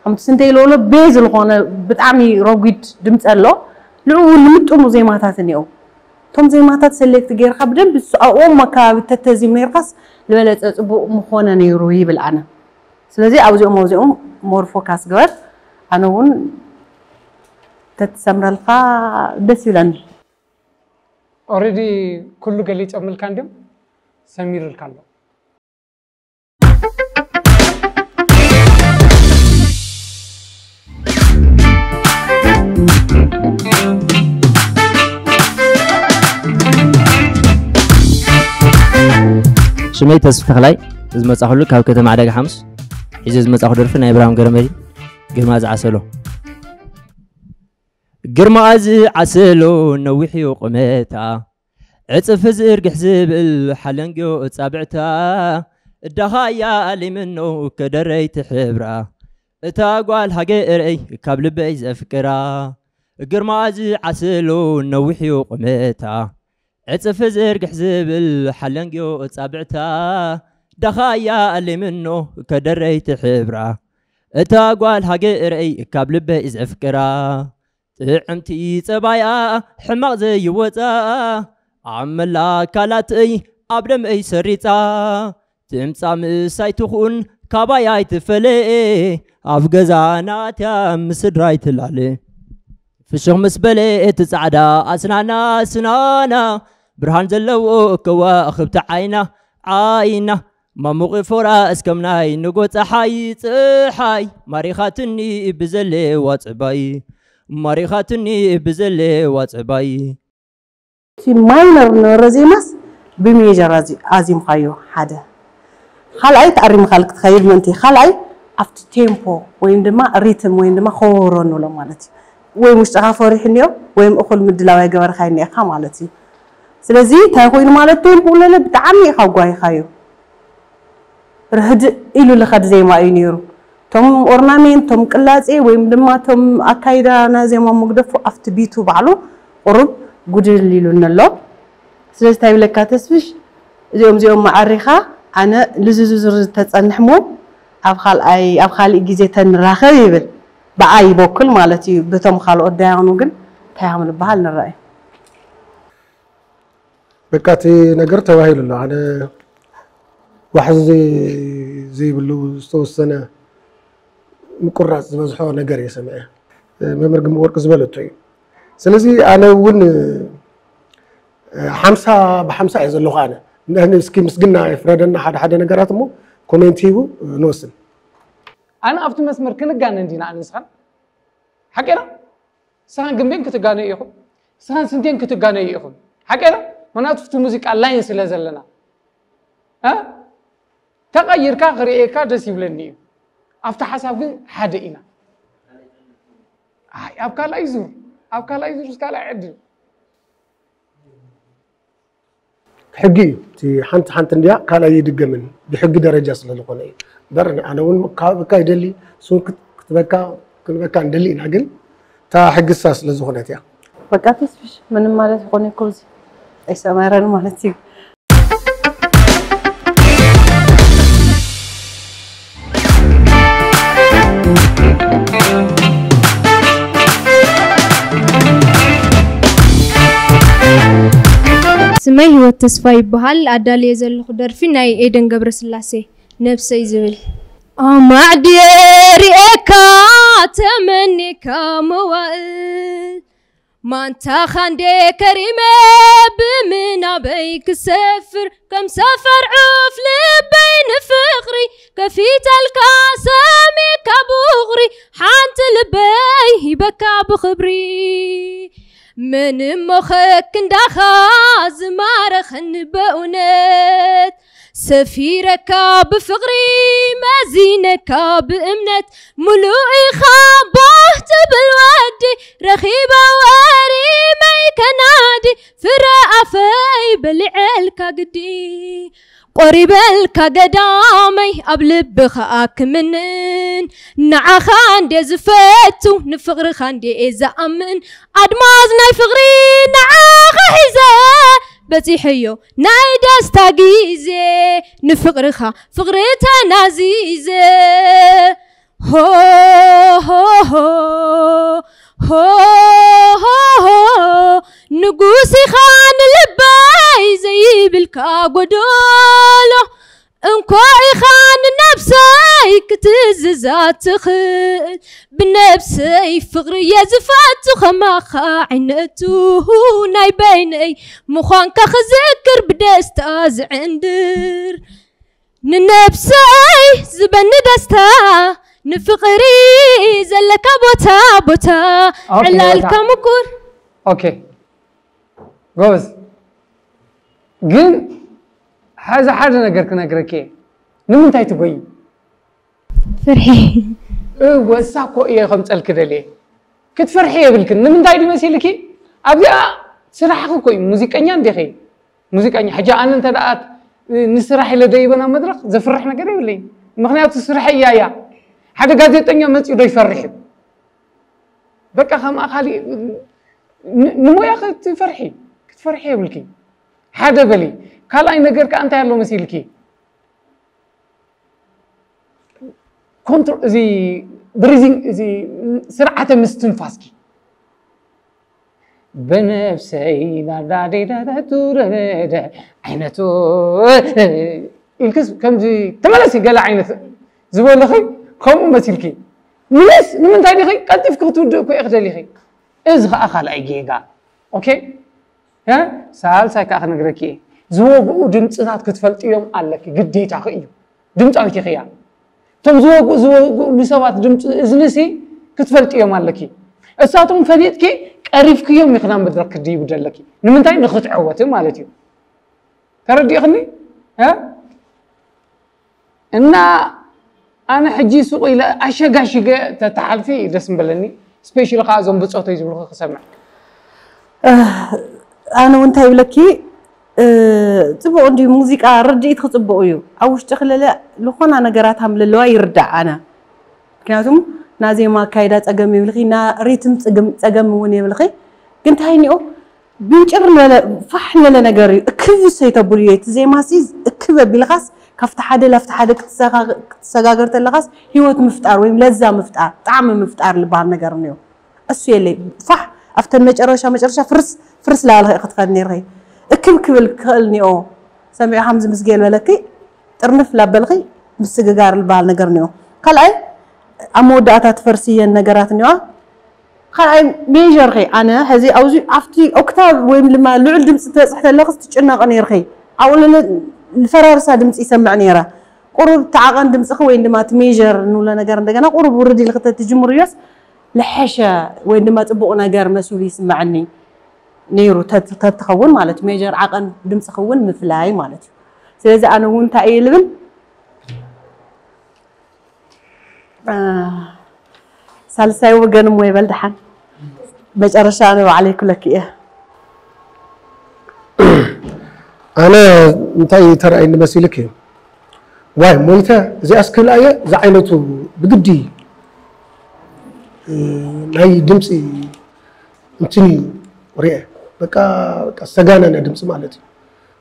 Speaker 4: ከምቲ ስንተይ ለብሎ ቤዝ ዝኾነ ብጣዕሚ ረጒድ ድምፂ ኣሎ ንዕኡ ልምጥኑ ዜማታት እኒአው እቶም ዜማታት ሰሌክት ጌርካ ብደንብ ኣብኦም ኣከባቢ ተተዚም ነርካስ ዝበለፀ ፅቡቅ ምኾነ ነይሩ ይብል ኣነ ስለዚ ኣብዚኦም ኣብዚኦም ሞር ፎካስ ግበር። ኣነ እውን ተትሰምረልካ ደስ ይብለኒ።
Speaker 3: ኦልሬዲ ኩሉ ገሊፆምልካ እንዲም ሰሚርልካ ኣሎ
Speaker 12: ሽመይ ተስፊ ተኽላይ ዝመፃኹሉ ካብ ከተማ ዓደጋ ሓሙስ ሒዘ ዝመፃኹ ደርፊ ናይ ብርሃም ገረመዲ ግርማ ዝዓሰሎ ግርማ ዝዓሰሎ ነዊሕዩ ቁመታ ዕፅፊ ዝርግሕ ዝብል ሓለንግዮ እፃብዕታ እዳኻ እያ ኣሊምኖ ከደረይቲ ሕብራ እታ ጓል ሃገ እረይ ካብ ልበይ ዘፍቅራ قرمازي عسلو نوحيو قميتا عتف زرق حزب الحلنجيو تابعتا دخايا اللي منو كدري تحبرا اتا قوال هاقيري كابل بيز افكرا تعمتي تبايا حماق زي وطا عملا كالاتي ابرم اي سريتا تمسا مساي تخون كابايا تفلي افقزانا تام سدراي تلالي فشخ مسبلت صعدا أسنانا أسنانا برهان زلو كوا أخبت عينا عينا ما مغي فراس كمناي حي تحاي تحاي ماريخاتني بزلي واتباي ماريخاتني
Speaker 4: بزلي واتباي في ماينر نورزيمس بميجر عزيم خيو حدا خلعي تقريم خلق تخيب منتي خلعي أفت تيمبو ويندما ريتم ويندما خورونو لما مالتي ወይም ውሽጥኻ ፈሪሕ እኒኦ ወይም እኹል ምድላው ገበርካ እኒአካ ማለት እዩ። ስለዚ እንታይ ኮይኑ ማለት ቴምፖ ለለ ብጣዕሚ ኢኻ ጓይኻዮ ርህድእ ኢሉ ዝኸድ ዜማ እዩ ነይሩ። ቶም ኦርናሜንት ቶም ቅላጼ ወይም ድማ ቶም ኣካይዳና ዜማ መግደፉ ኣብቲ ቢቱ ባዕሉ ቁሩብ ጉድል ኢሉን ኣሎ። ስለዚ እንታይ ይብለካ ተስፍሽ? እዚኦም እዚኦም ማዓሪኻ ኣነ ንዝዝዝር ተፀንሕ ሞ ኣብ ካሊእ ግዜ ተንራኸብ ይብል بعاي بوكل مالتي بتم خالو قدامه جن
Speaker 5: تهامل بهالنا بكاتي نقرت وهي لله أنا واحد زي زي بلو ستو السنة مقرع زبزحو نقر يسمعه ممر قمورك زبالتوي سلزي أنا ون حمسة بحمسة عز اللغة أنا نحن مسكين مسكنا يفردنا حد حد نقرات مو كومنتيو نوصل
Speaker 3: ኣነ ኣብቲ መስመር ክንጋነ እንዲና ንስኻን ሓቂና ስኻን ግንቤን ክትጋነ ኢኹም? ስኻን ስንቴን ክትጋነ ኢኹም? ሓቂና ምክንያቱ እቲ ሙዚቃ ላይን ስለ ዘለና። ተቐይርካ ክርኤካ ደስ ይብለኒ እዩ። ኣብቲ ሓሳብ ግን ሓደ ኢና። ኣብ ካልኣይ ዙር ኣብ ካልኣይ ዙር ካልኣይ ዕድል
Speaker 5: ሕጊ እዩ። እቲ ሓንቲ ሓንቲ እንድያ ካልኣይ ይድገምን ብሕጊ ደረጃ ስለ እዩ በር ኣነ እውን ካብካ ይደሊ እሱን ክትበካ ክንበካ ንደሊ ኢና ግን እታ ሕጊሳ ስለ ዝኾነት እያ።
Speaker 4: በቃ ተስፍሽ ምንም ማለት ይኮነ እኮ እዚ ኣይሰመረን ማለት እዩ።
Speaker 2: ስመይ ህይወት ተስፋ ይበሃል። ኣዳልየ ዘለኹ ደርፊ ናይ ኤደን ገብረስላሴ نفسي زول أما عديري إكا تمني موال ما أنت خاندي كريمة بمنا بيك سفر. كم سفر عوف لبين فخري. كفيت سامي كبغري. حانت لبي بكا بخبري. من مخك اندخاز مارخن بأونت. سفيرك زينة كاب بأمنة. ملوئي خابهت بالوادي رخيبة وريميك نادي. فرأفي بلعلك قدي قريب الكاقدامي أبلب خاك منن نعا خاندي زفتو نفقر خاندي إذا أمن. أدمازني فقري نعا خحزه بتيحيو نايدا استاقيزي نفقرخا فقريتا نازيزي هو هو هو هو هو نقوسي خان لباي زي بالكاقو دولو نكوعي خان نفسك تززات تخل بنفسي فغري زفات خما خاعن ناي بيني مخان كخزكر بدست از عندر ننفسي زبن دستا نفقري زلك بوتا بوتا على الكمكور أوكي جوز
Speaker 3: جن هذا حاجة نقرك نقرك نمن تاي تبوي فرحي. اوه
Speaker 2: واساكو
Speaker 3: إيه خم تسألك ذا ليه؟ كنت فرحي يا بلكن. نمن تاي دي مسيلكي ابدا آه، سراحة كوي موزيك انيا ديخي موزيك انيا حاجة أنا أنت دقات نسراحي لدايبنا مدرخ زفرح نقري ولي إيه؟ مخنيات السراحي يا يا. حاجة قادت انيا مسي ودو يفرح بكا خم أخالي. نمو يا أخي تفرحي. كنت فرحي يا بلكي. حاجة بلي ካልኣይ ነገር ከዓ እንታይ ኣሎ መሲልኪ እዚ ብሪዚንግ እዚ ስርዓተ ምስትንፋስኪ በነፍሰይ ናዳዴዳዳቱረደ ዓይነቱ ኢልክስ ከምዚ ተመለሲ ገለ ዓይነት ዝበለኺ ከምኡ መሲልኪ ምለስ ንምንታይ ዲኺ ቀጢፍኪ ክትውድእ ኮ ክደሊ ኺ እዚ ከዓ ካልኣይ ጌጋ ኦኬ ሳልሳይ ከዓ ክነግረኪ እየ زوجو دمتنات كتفلت يوم عليك قديت أخيو دمت أنت خيا تم زوجو زوجو نسوات دمت إزنسي كتفلت يوم عليك الساتم فريد كي أعرف كي يوم يخنام بدرك دي بدلك نمن تاني نخط عوته مالتي تردي أخني ها إن أنا حجي سوق إلى أشياء قاشقة
Speaker 4: تتعرفي رسم بلني سبيشال قازم بتصوت يجيب لك سمع أنا وأنت هيلكي تبقى عندي موسيقى رديت خطبقيو أو اشتغل لا لخونا أنا جرات هم للوا يردع أنا كناتهم نازي ما كايدات أجمع ملخي نا ريتم أجمع أجمع وني ملخي كنت هيني أو بنشر ولا فحنا لنا جري كيف سي تبوليت زي ما سيز كيف بالغص كفت حدا لفت حدا كتسقى كتسقى اللغص هي وقت مفتار ويم لذة مفتار طعم مفتار اللي بعنا جرنيو فح أفتن مش أرشا فرس فرس لا الله يقتقني رهي أكم كبل كالني أو سمع حمز مسجيل ولكي ترنف لا بلغي مسجيجار البال نجرني أو قال أي أمود أتات فرسيا نجراتني أو قال أي ميجر غي أنا هذي أوزي أفتي أكتاب وين لما لعل دمس تحت اللغز تشنا غني رخي أو لنا الفرار سادمس يسمعني راه قرب تعاقن دمس أخوي عندما تميجر نولا نجار دجانا قرب وردي لغتة تجمر يس لحشة وين ما تبقى نجار مسؤول يسمعني نيرو تتخون مالت ميجر عقن دمس خون مثلاي مالت سيزا أنا وانت اي لبن آه.
Speaker 5: سالساي وقن موي بلدحن بجرشان وعلي كلك إيه أنا انت اي ترى اين مسيلك واي مويتا زي اسكل إيه زعينتو بقدي ناي دمسي انتني وريه በቃ ዝተጋነነ ድምፂ ማለት እዩ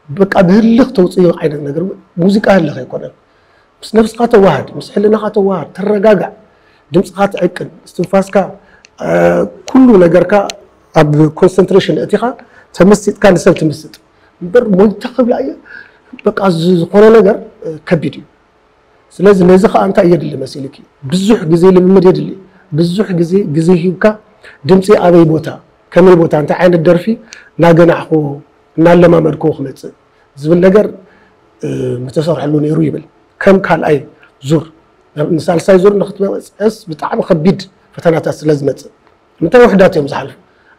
Speaker 5: በቃ ብህልኽ ተውፅዮ ዓይነት ነገር ሙዚቃ ህልኽ ኣይኮነን ምስ ነፍስካ ተዋሃድ ምስ ሕልናኻ ተዋሃድ ተረጋጋዕ ድምፅካ ትዕቅን እስትንፋስካ ኩሉ ነገርካ ኣብ ኮንሰንትሬሽን እቲኻ ተመስጢጥካ ንሰብ ትምስጥ እምበር ሞይታ ክብላ እየ። በቃ ዝኾነ ነገር ከቢድ እዩ። ስለዚ ነዚ ከዓ እንታይ የድሊ መሲልክ ብዙሕ ግዜ ልምምድ የድሊ። ብዙሕ ግዜ ግዜ ሂብካ ድምፂ ኣበይ ቦታ ከመይ ቦታ እንታይ ዓይነት ደርፊ? እናገናሕኮ እናለማመድኮ ክመፅእ ዝብል ነገር ምተሰርሐሉ ነይሩ ይብል። ከም ካልኣይ ዙር ንሳልሳይ ዙር ንክትመፅስ ብጣዕሚ ከቢድ ፈተናታት ስለ ዝመፅእ ምንታይ ውሕዳት እዮም ዝሓልፉ?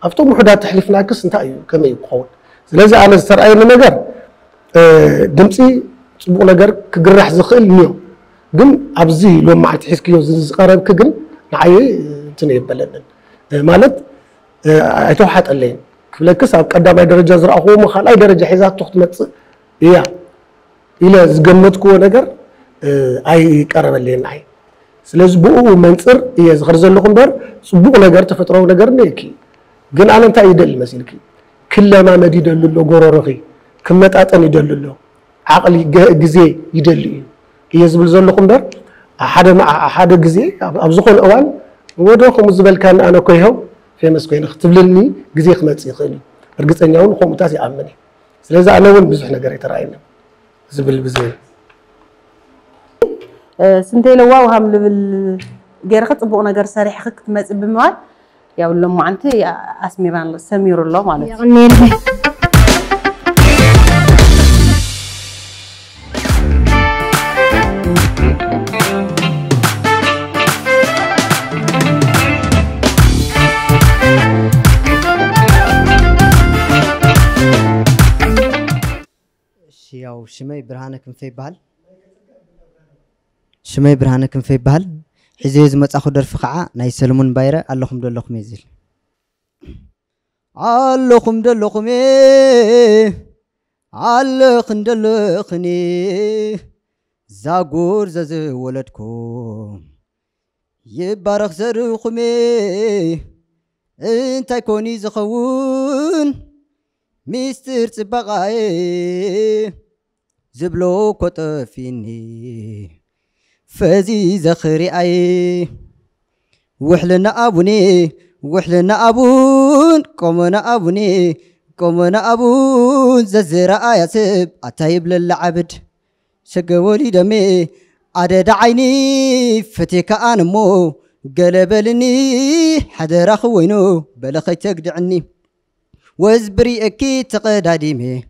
Speaker 5: ኣብቶም ውሕዳት ተሕሊፍናክስ እንታይ እዩ? ከመይ ክኸውን? ስለዚ ኣነ ዝተረኣየኒ ነገር ድምፂ ፅቡቕ ነገር ክግራሕ ዝኽእል እኒዮ ግን ኣብዚ መዓልቲ ሒዝክዮ ዝቀረብክ ግን ንዓየ እንትን የበለንን። ማለት ኣይተዋሓጠለይን ክብለክስ ኣብ ቀዳማይ ደረጃ ዝረኣኽዎ ካልኣይ ደረጃ ሒዛቶ ክትመፅእ እያ ኢለ ዝገመትክዎ ነገር ኣይቀረበለየን ንዓይ ስለዚ ብኡ መንፅር እየ ዝኽሪ ዘለኹ እምበር ፅቡቕ ነገር ተፈጥሮዊ ነገር እኒአኪ ግን ኣነ እንታይ ይደሊ መሲልኪ ክለማመድ ይደሊ ኣሎ ክመጣጠን ይደሊ ዓቕሊ ግዜ ይደሊ እዩ። እየ ዝብል ዘለኹ እምበር ሓደ ግዜ ኣብ ዝኾነ እዋን ወደ ከምኡ ዝበልካ ንኣነ ኮይኸው ፌመስ ኮይነ ክትብልኒ ግዜ ክመፅእ ይኽእል እዩ። እርግፀኛ እውን ከምኡታት ይኣምን እዩ። ስለዚ ኣነ እውን ብዙሕ ነገር ኣይተረኣየኒ ዝብል ብዘ
Speaker 4: ስንተይ ለዋ ውሃም ልብል ገይርኸ ፅቡቕ ነገር ሰሪሕኺ ክትመፅእ ብምባል ያው ሎማዓንቲ ኣስሚራን ሰሚሩ ኣሎ ማለት እዩ
Speaker 10: ሽመይ ብርሃነ ክንፈ ይበሃል ሽመይ ብርሃነ ክንፈ ይበሃል ሒዘዮ ዝመፃኹ ደርፊ ከዓ ናይ ሰለሙን ባይረ ኣለኹም ደለኹም እየ ዝብል ኣለኹም ደለኹም ኣለኽን ደለኽኒ ዛጉር ዘዝወለድኩም ይባረኽ ዘርእኹሜ እንታይ ኮኒ ዝኸውን ሚስጢር ጽባቓዬ زبلو كطفيني فزي زخري اي وحلنا أبوني وحلنا أبون قومنا أبوني قومنا أبون. ززرا ياسب أتايب للعبد. شقولي دمي عدد عيني. فتيك أنمو قلبلني. حدا راخوينو بلخي دعني وزبري أكيد تقدا ديمي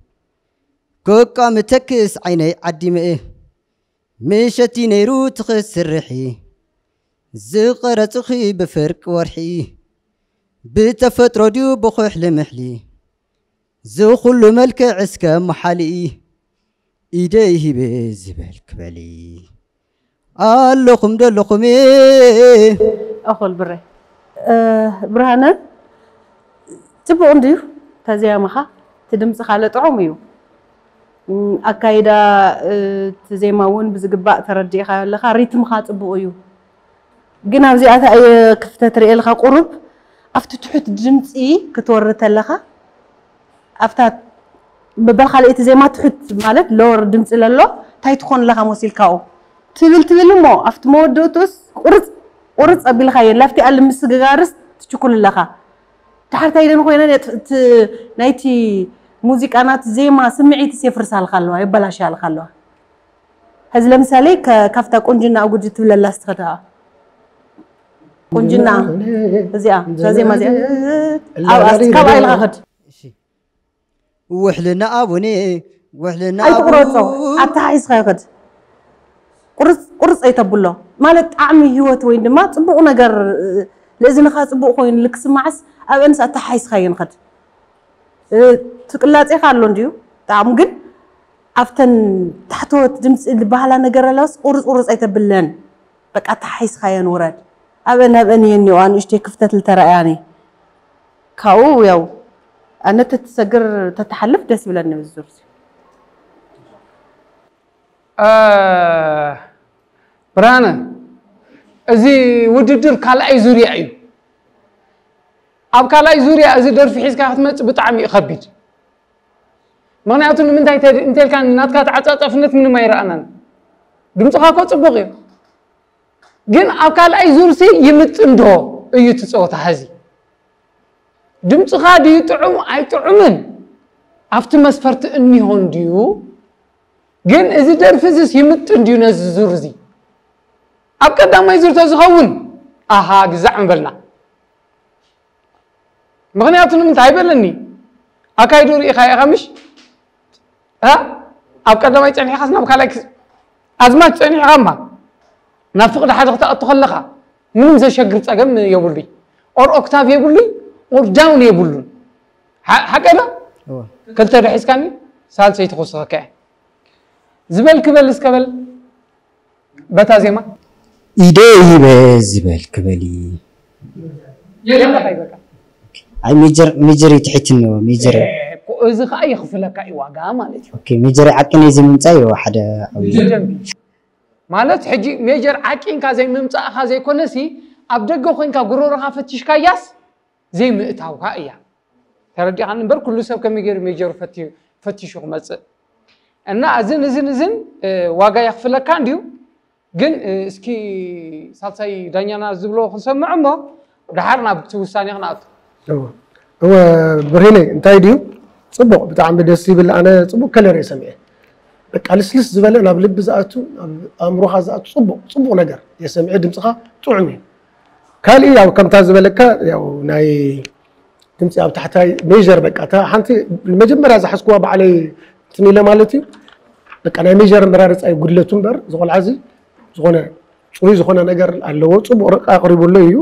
Speaker 10: كوكا متكس عيني عدمئ ميشتي نيرو تخسرحي زقرتخي بفرق ورحي بتفت راديو بخوح لمحلي زو خلو ملك عسكا محالي إيديه بزبلك بلي اللخم
Speaker 4: دلخم أخو البري أه برهانة تبقى عندي تازيا مخا تدمس خالة عميو ኣካይዳ ዜማ እውን ብዝግባእ ተረዲእካ ኣለካ ሪትምካ ፅቡቕ እዩ። ግን ኣብዚኣታ እየ ክፍተት ርአ ልካ ቁሩብ ኣብቲ ትሑት ድምፂ ክትወርድ ተለካ ኣብታ በበል ካልእቲ ዜማ ትሑት ማለት ሎወር ድምፂ ለሎ እንታይ ትኾን ኣለካ መሲልካኡ ትብል ትብል እሞ ኣብቲ መወደቱስ ቁርፅ ቁርፅ ኣቢልካ እየ ላፍቲ ኣለ ምስግጋርስ ትችኩል ኣለካ ድሓር ታይደን ኮይነን ናይቲ ሙዚቃ ናቲ ዜማ ስምዒትስ የፍርሳልካ ኣለዋ የበላሻልካ ኣለዋ ሕዚ ለምሳሌ ካብታ ቁንጅና ኣጉጅ ትብለላ ስትኸዳ ቁንጅና እዚኣ ዜማ እዚኣ። ካብኣ ኢልካ ክድ
Speaker 9: ውሕልና ኣቡኔ ውሕልና
Speaker 4: ኣይትቁረፆ ኣተሓሒዝካ ይክድ ቁርፅ ኣይተብሎ። ማለት ጣዕሚ ሂወት ወይ ድማ ፅቡቅ ነገር ንእዝንካ ፅቡቅ ኮይኑ ልክስማዓስ ኣብ እንስ ኣተሓሒዝካ ይንክድ ትቅላፄካ ኣሎ እንድዩ ጣዕሙ ግን ኣብተን ታሕተወት ድምፂ ዝበሃላ ነገር ኣለስ ቁርፅ ቁርፅ ኣይተብለን በቃ ኣተሓሒዝካየን ውረድ ኣብአን ኣብአን እየ እኒኦ ንእሽተይ ክፍተት ልተረኣያኒ ካብኡ ያው ኣነ ተትሰግር ተተሓልፍ ደስ ይብለኒ ብዙር
Speaker 3: ብርሃነ እዚ ውድድር ካልኣይ ዙርያ እዩ أب كلاي زوريا أزي دور في حيز كاتم بتعمي خبيج معنى أتون من تاي تدي إنتي كان نات عت عت أفنت من ما أنا دمت خاكو تبغي جن أب كلاي زورسي يمت عنده أيوت صوت هذي دمت خادي يتعم أي تعمن أفت مسفرت إني هنديو جن أزي دور في زي يمت عنده نز زورزي أب كدا ما يزور تزخون أها جزع بلنا ምክንያቱ ንምንታይ ኣይበለኒ ኣካይዱ ርኢኻ ኢኻ ምሽ? ኣብ ቀዳማይ ፀኒሕኻስ ናብ ካልኣይ ኣዝማች ፀኒሕኻ እማ? ናብ ፍቅዲ ሓደ ክትኣቱ ከለካ ምንም ዘሸግር ፀገም የብሉይ። ኦር ኦክታቭ የብሉይ ኦር ዳውን የብሉን። ሓቀና ክልተ ድሒዝካኒ ሳልሰይ ትኹስኸከ ዝበል ክበል እስከበል። በታ ዜማ?
Speaker 10: ኢደ ይበዝ ዝበል ክበሊ ኣይ ሜጀር ሜጀር እዩ ትሕት እኒሆ ሜጀር
Speaker 3: እዚ ከዓ ይኽፍለካ እዩ ዋጋ ማለት እዩ
Speaker 10: ኦኬ ሜጀር ዓቂነ ዘይምምፃእ ዮ ሓደ ዓብዪ
Speaker 3: ማለት ሕጂ ሜጀር ዓቂንካ ዘይምምፃእካ ዘይኮነሲ ኣብ ደገ ኮይንካ ጉሮሮካ ፈቲሽካ እያስ ዘይምእታውካ እያ ተረዲእካ እምበር ኩሉ ሰብ ከመይ ገይሩ ሜጀሩ ፈቲሹ ክመፅእ እና እዝን እዝን እዝን ዋጋ የኽፍለካ እንድዩ ግን እስኪ ሳልሳይ ዳኛና ዝብሎ ክንሰምዕ እሞ ድሓር ናብቲ ውሳኔ ክነኣቱ
Speaker 5: هو ብርሂነ እንታይ ድዩ ፅቡቅ ብጣዕሚ ደስ ይብል ኣነ ፅቡቅ ከለር እየ ሰሚዐ በቃ ልስልስ ዝበለ ናብ ልቢ ዝኣቱ ናብ ኣእምሮኻ ዝኣቱ ፅቡቅ ፅቡቅ ነገር እየ ሰሚዐ ድምፅኻ ጥዑም እዩ ካልእ ያው ከምታ ዝበለካ ያው ናይ ድምፂ ኣብ ታሕታይ ሜር በቃ እታ ሓንቲ መጀመርያ ዝሓዝክዋ በዕለይ እንትን ኢለ ማለት እዩ በቃ ናይ ሜር መራርፃይ ጉድለቱ እምበር ዝቆልዓ እዚ ዝኾነ ፅሩይ ዝኾነ ነገር ኣለዎ ፅቡቅ ርቃ ኣቅሪቡሎ እዩ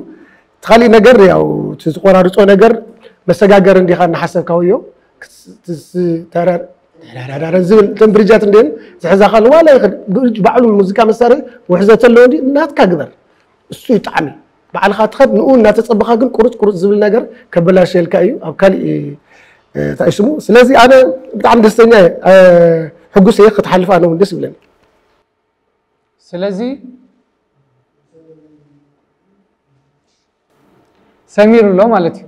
Speaker 5: ካሊእ ነገር ያው ዝቆራርፆ ነገር መሰጋገር እንዲኻ እናሓሰብካውዮ ተረር ዝብል ተምብርጃት እንዴን ዝሕዛኻ ዋላ ባዕሉ ሙዚቃ መሳርሒ ውሕዘት ኣለዎ እንዲ እናትካ ግበር እሱ እዩ ጣዕሚ ባዕልካ ትኸድ ንኡ እናተፀብኻ ግን ቁርፅ ቁርፅ ዝብል ነገር ከበላሸልካ እዩ ኣብ ካሊእ እንታይ ስሙ ስለዚ ኣነ ብጣዕሚ ደስተኛ ሕጉስ እየ ክትሓልፍ ኣነ እውን ደስ ይብለኒ
Speaker 3: ስለዚ ሰሚር ኣሎ ማለት እዩ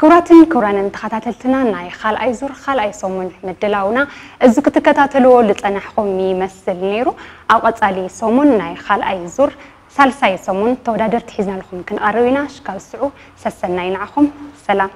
Speaker 1: ክቡራትን ክቡራንን ተኸታተልትና ናይ ካልኣይ ዙር ካልኣይ ሰሙን ምድላውና እዚ ክትከታተልዎ ዝፀናሕኩም ይመስል ነይሩ። ኣብ ቀፃሊ ሰሙን ናይ ካልኣይ ዙር ሳልሳይ ሰሙን ተወዳደርቲ ሒዝና ኣለኹም ክንቐርብ ኢና። ሽካብ ስዑ ሰሰናይ ንዓኹም። ሰላም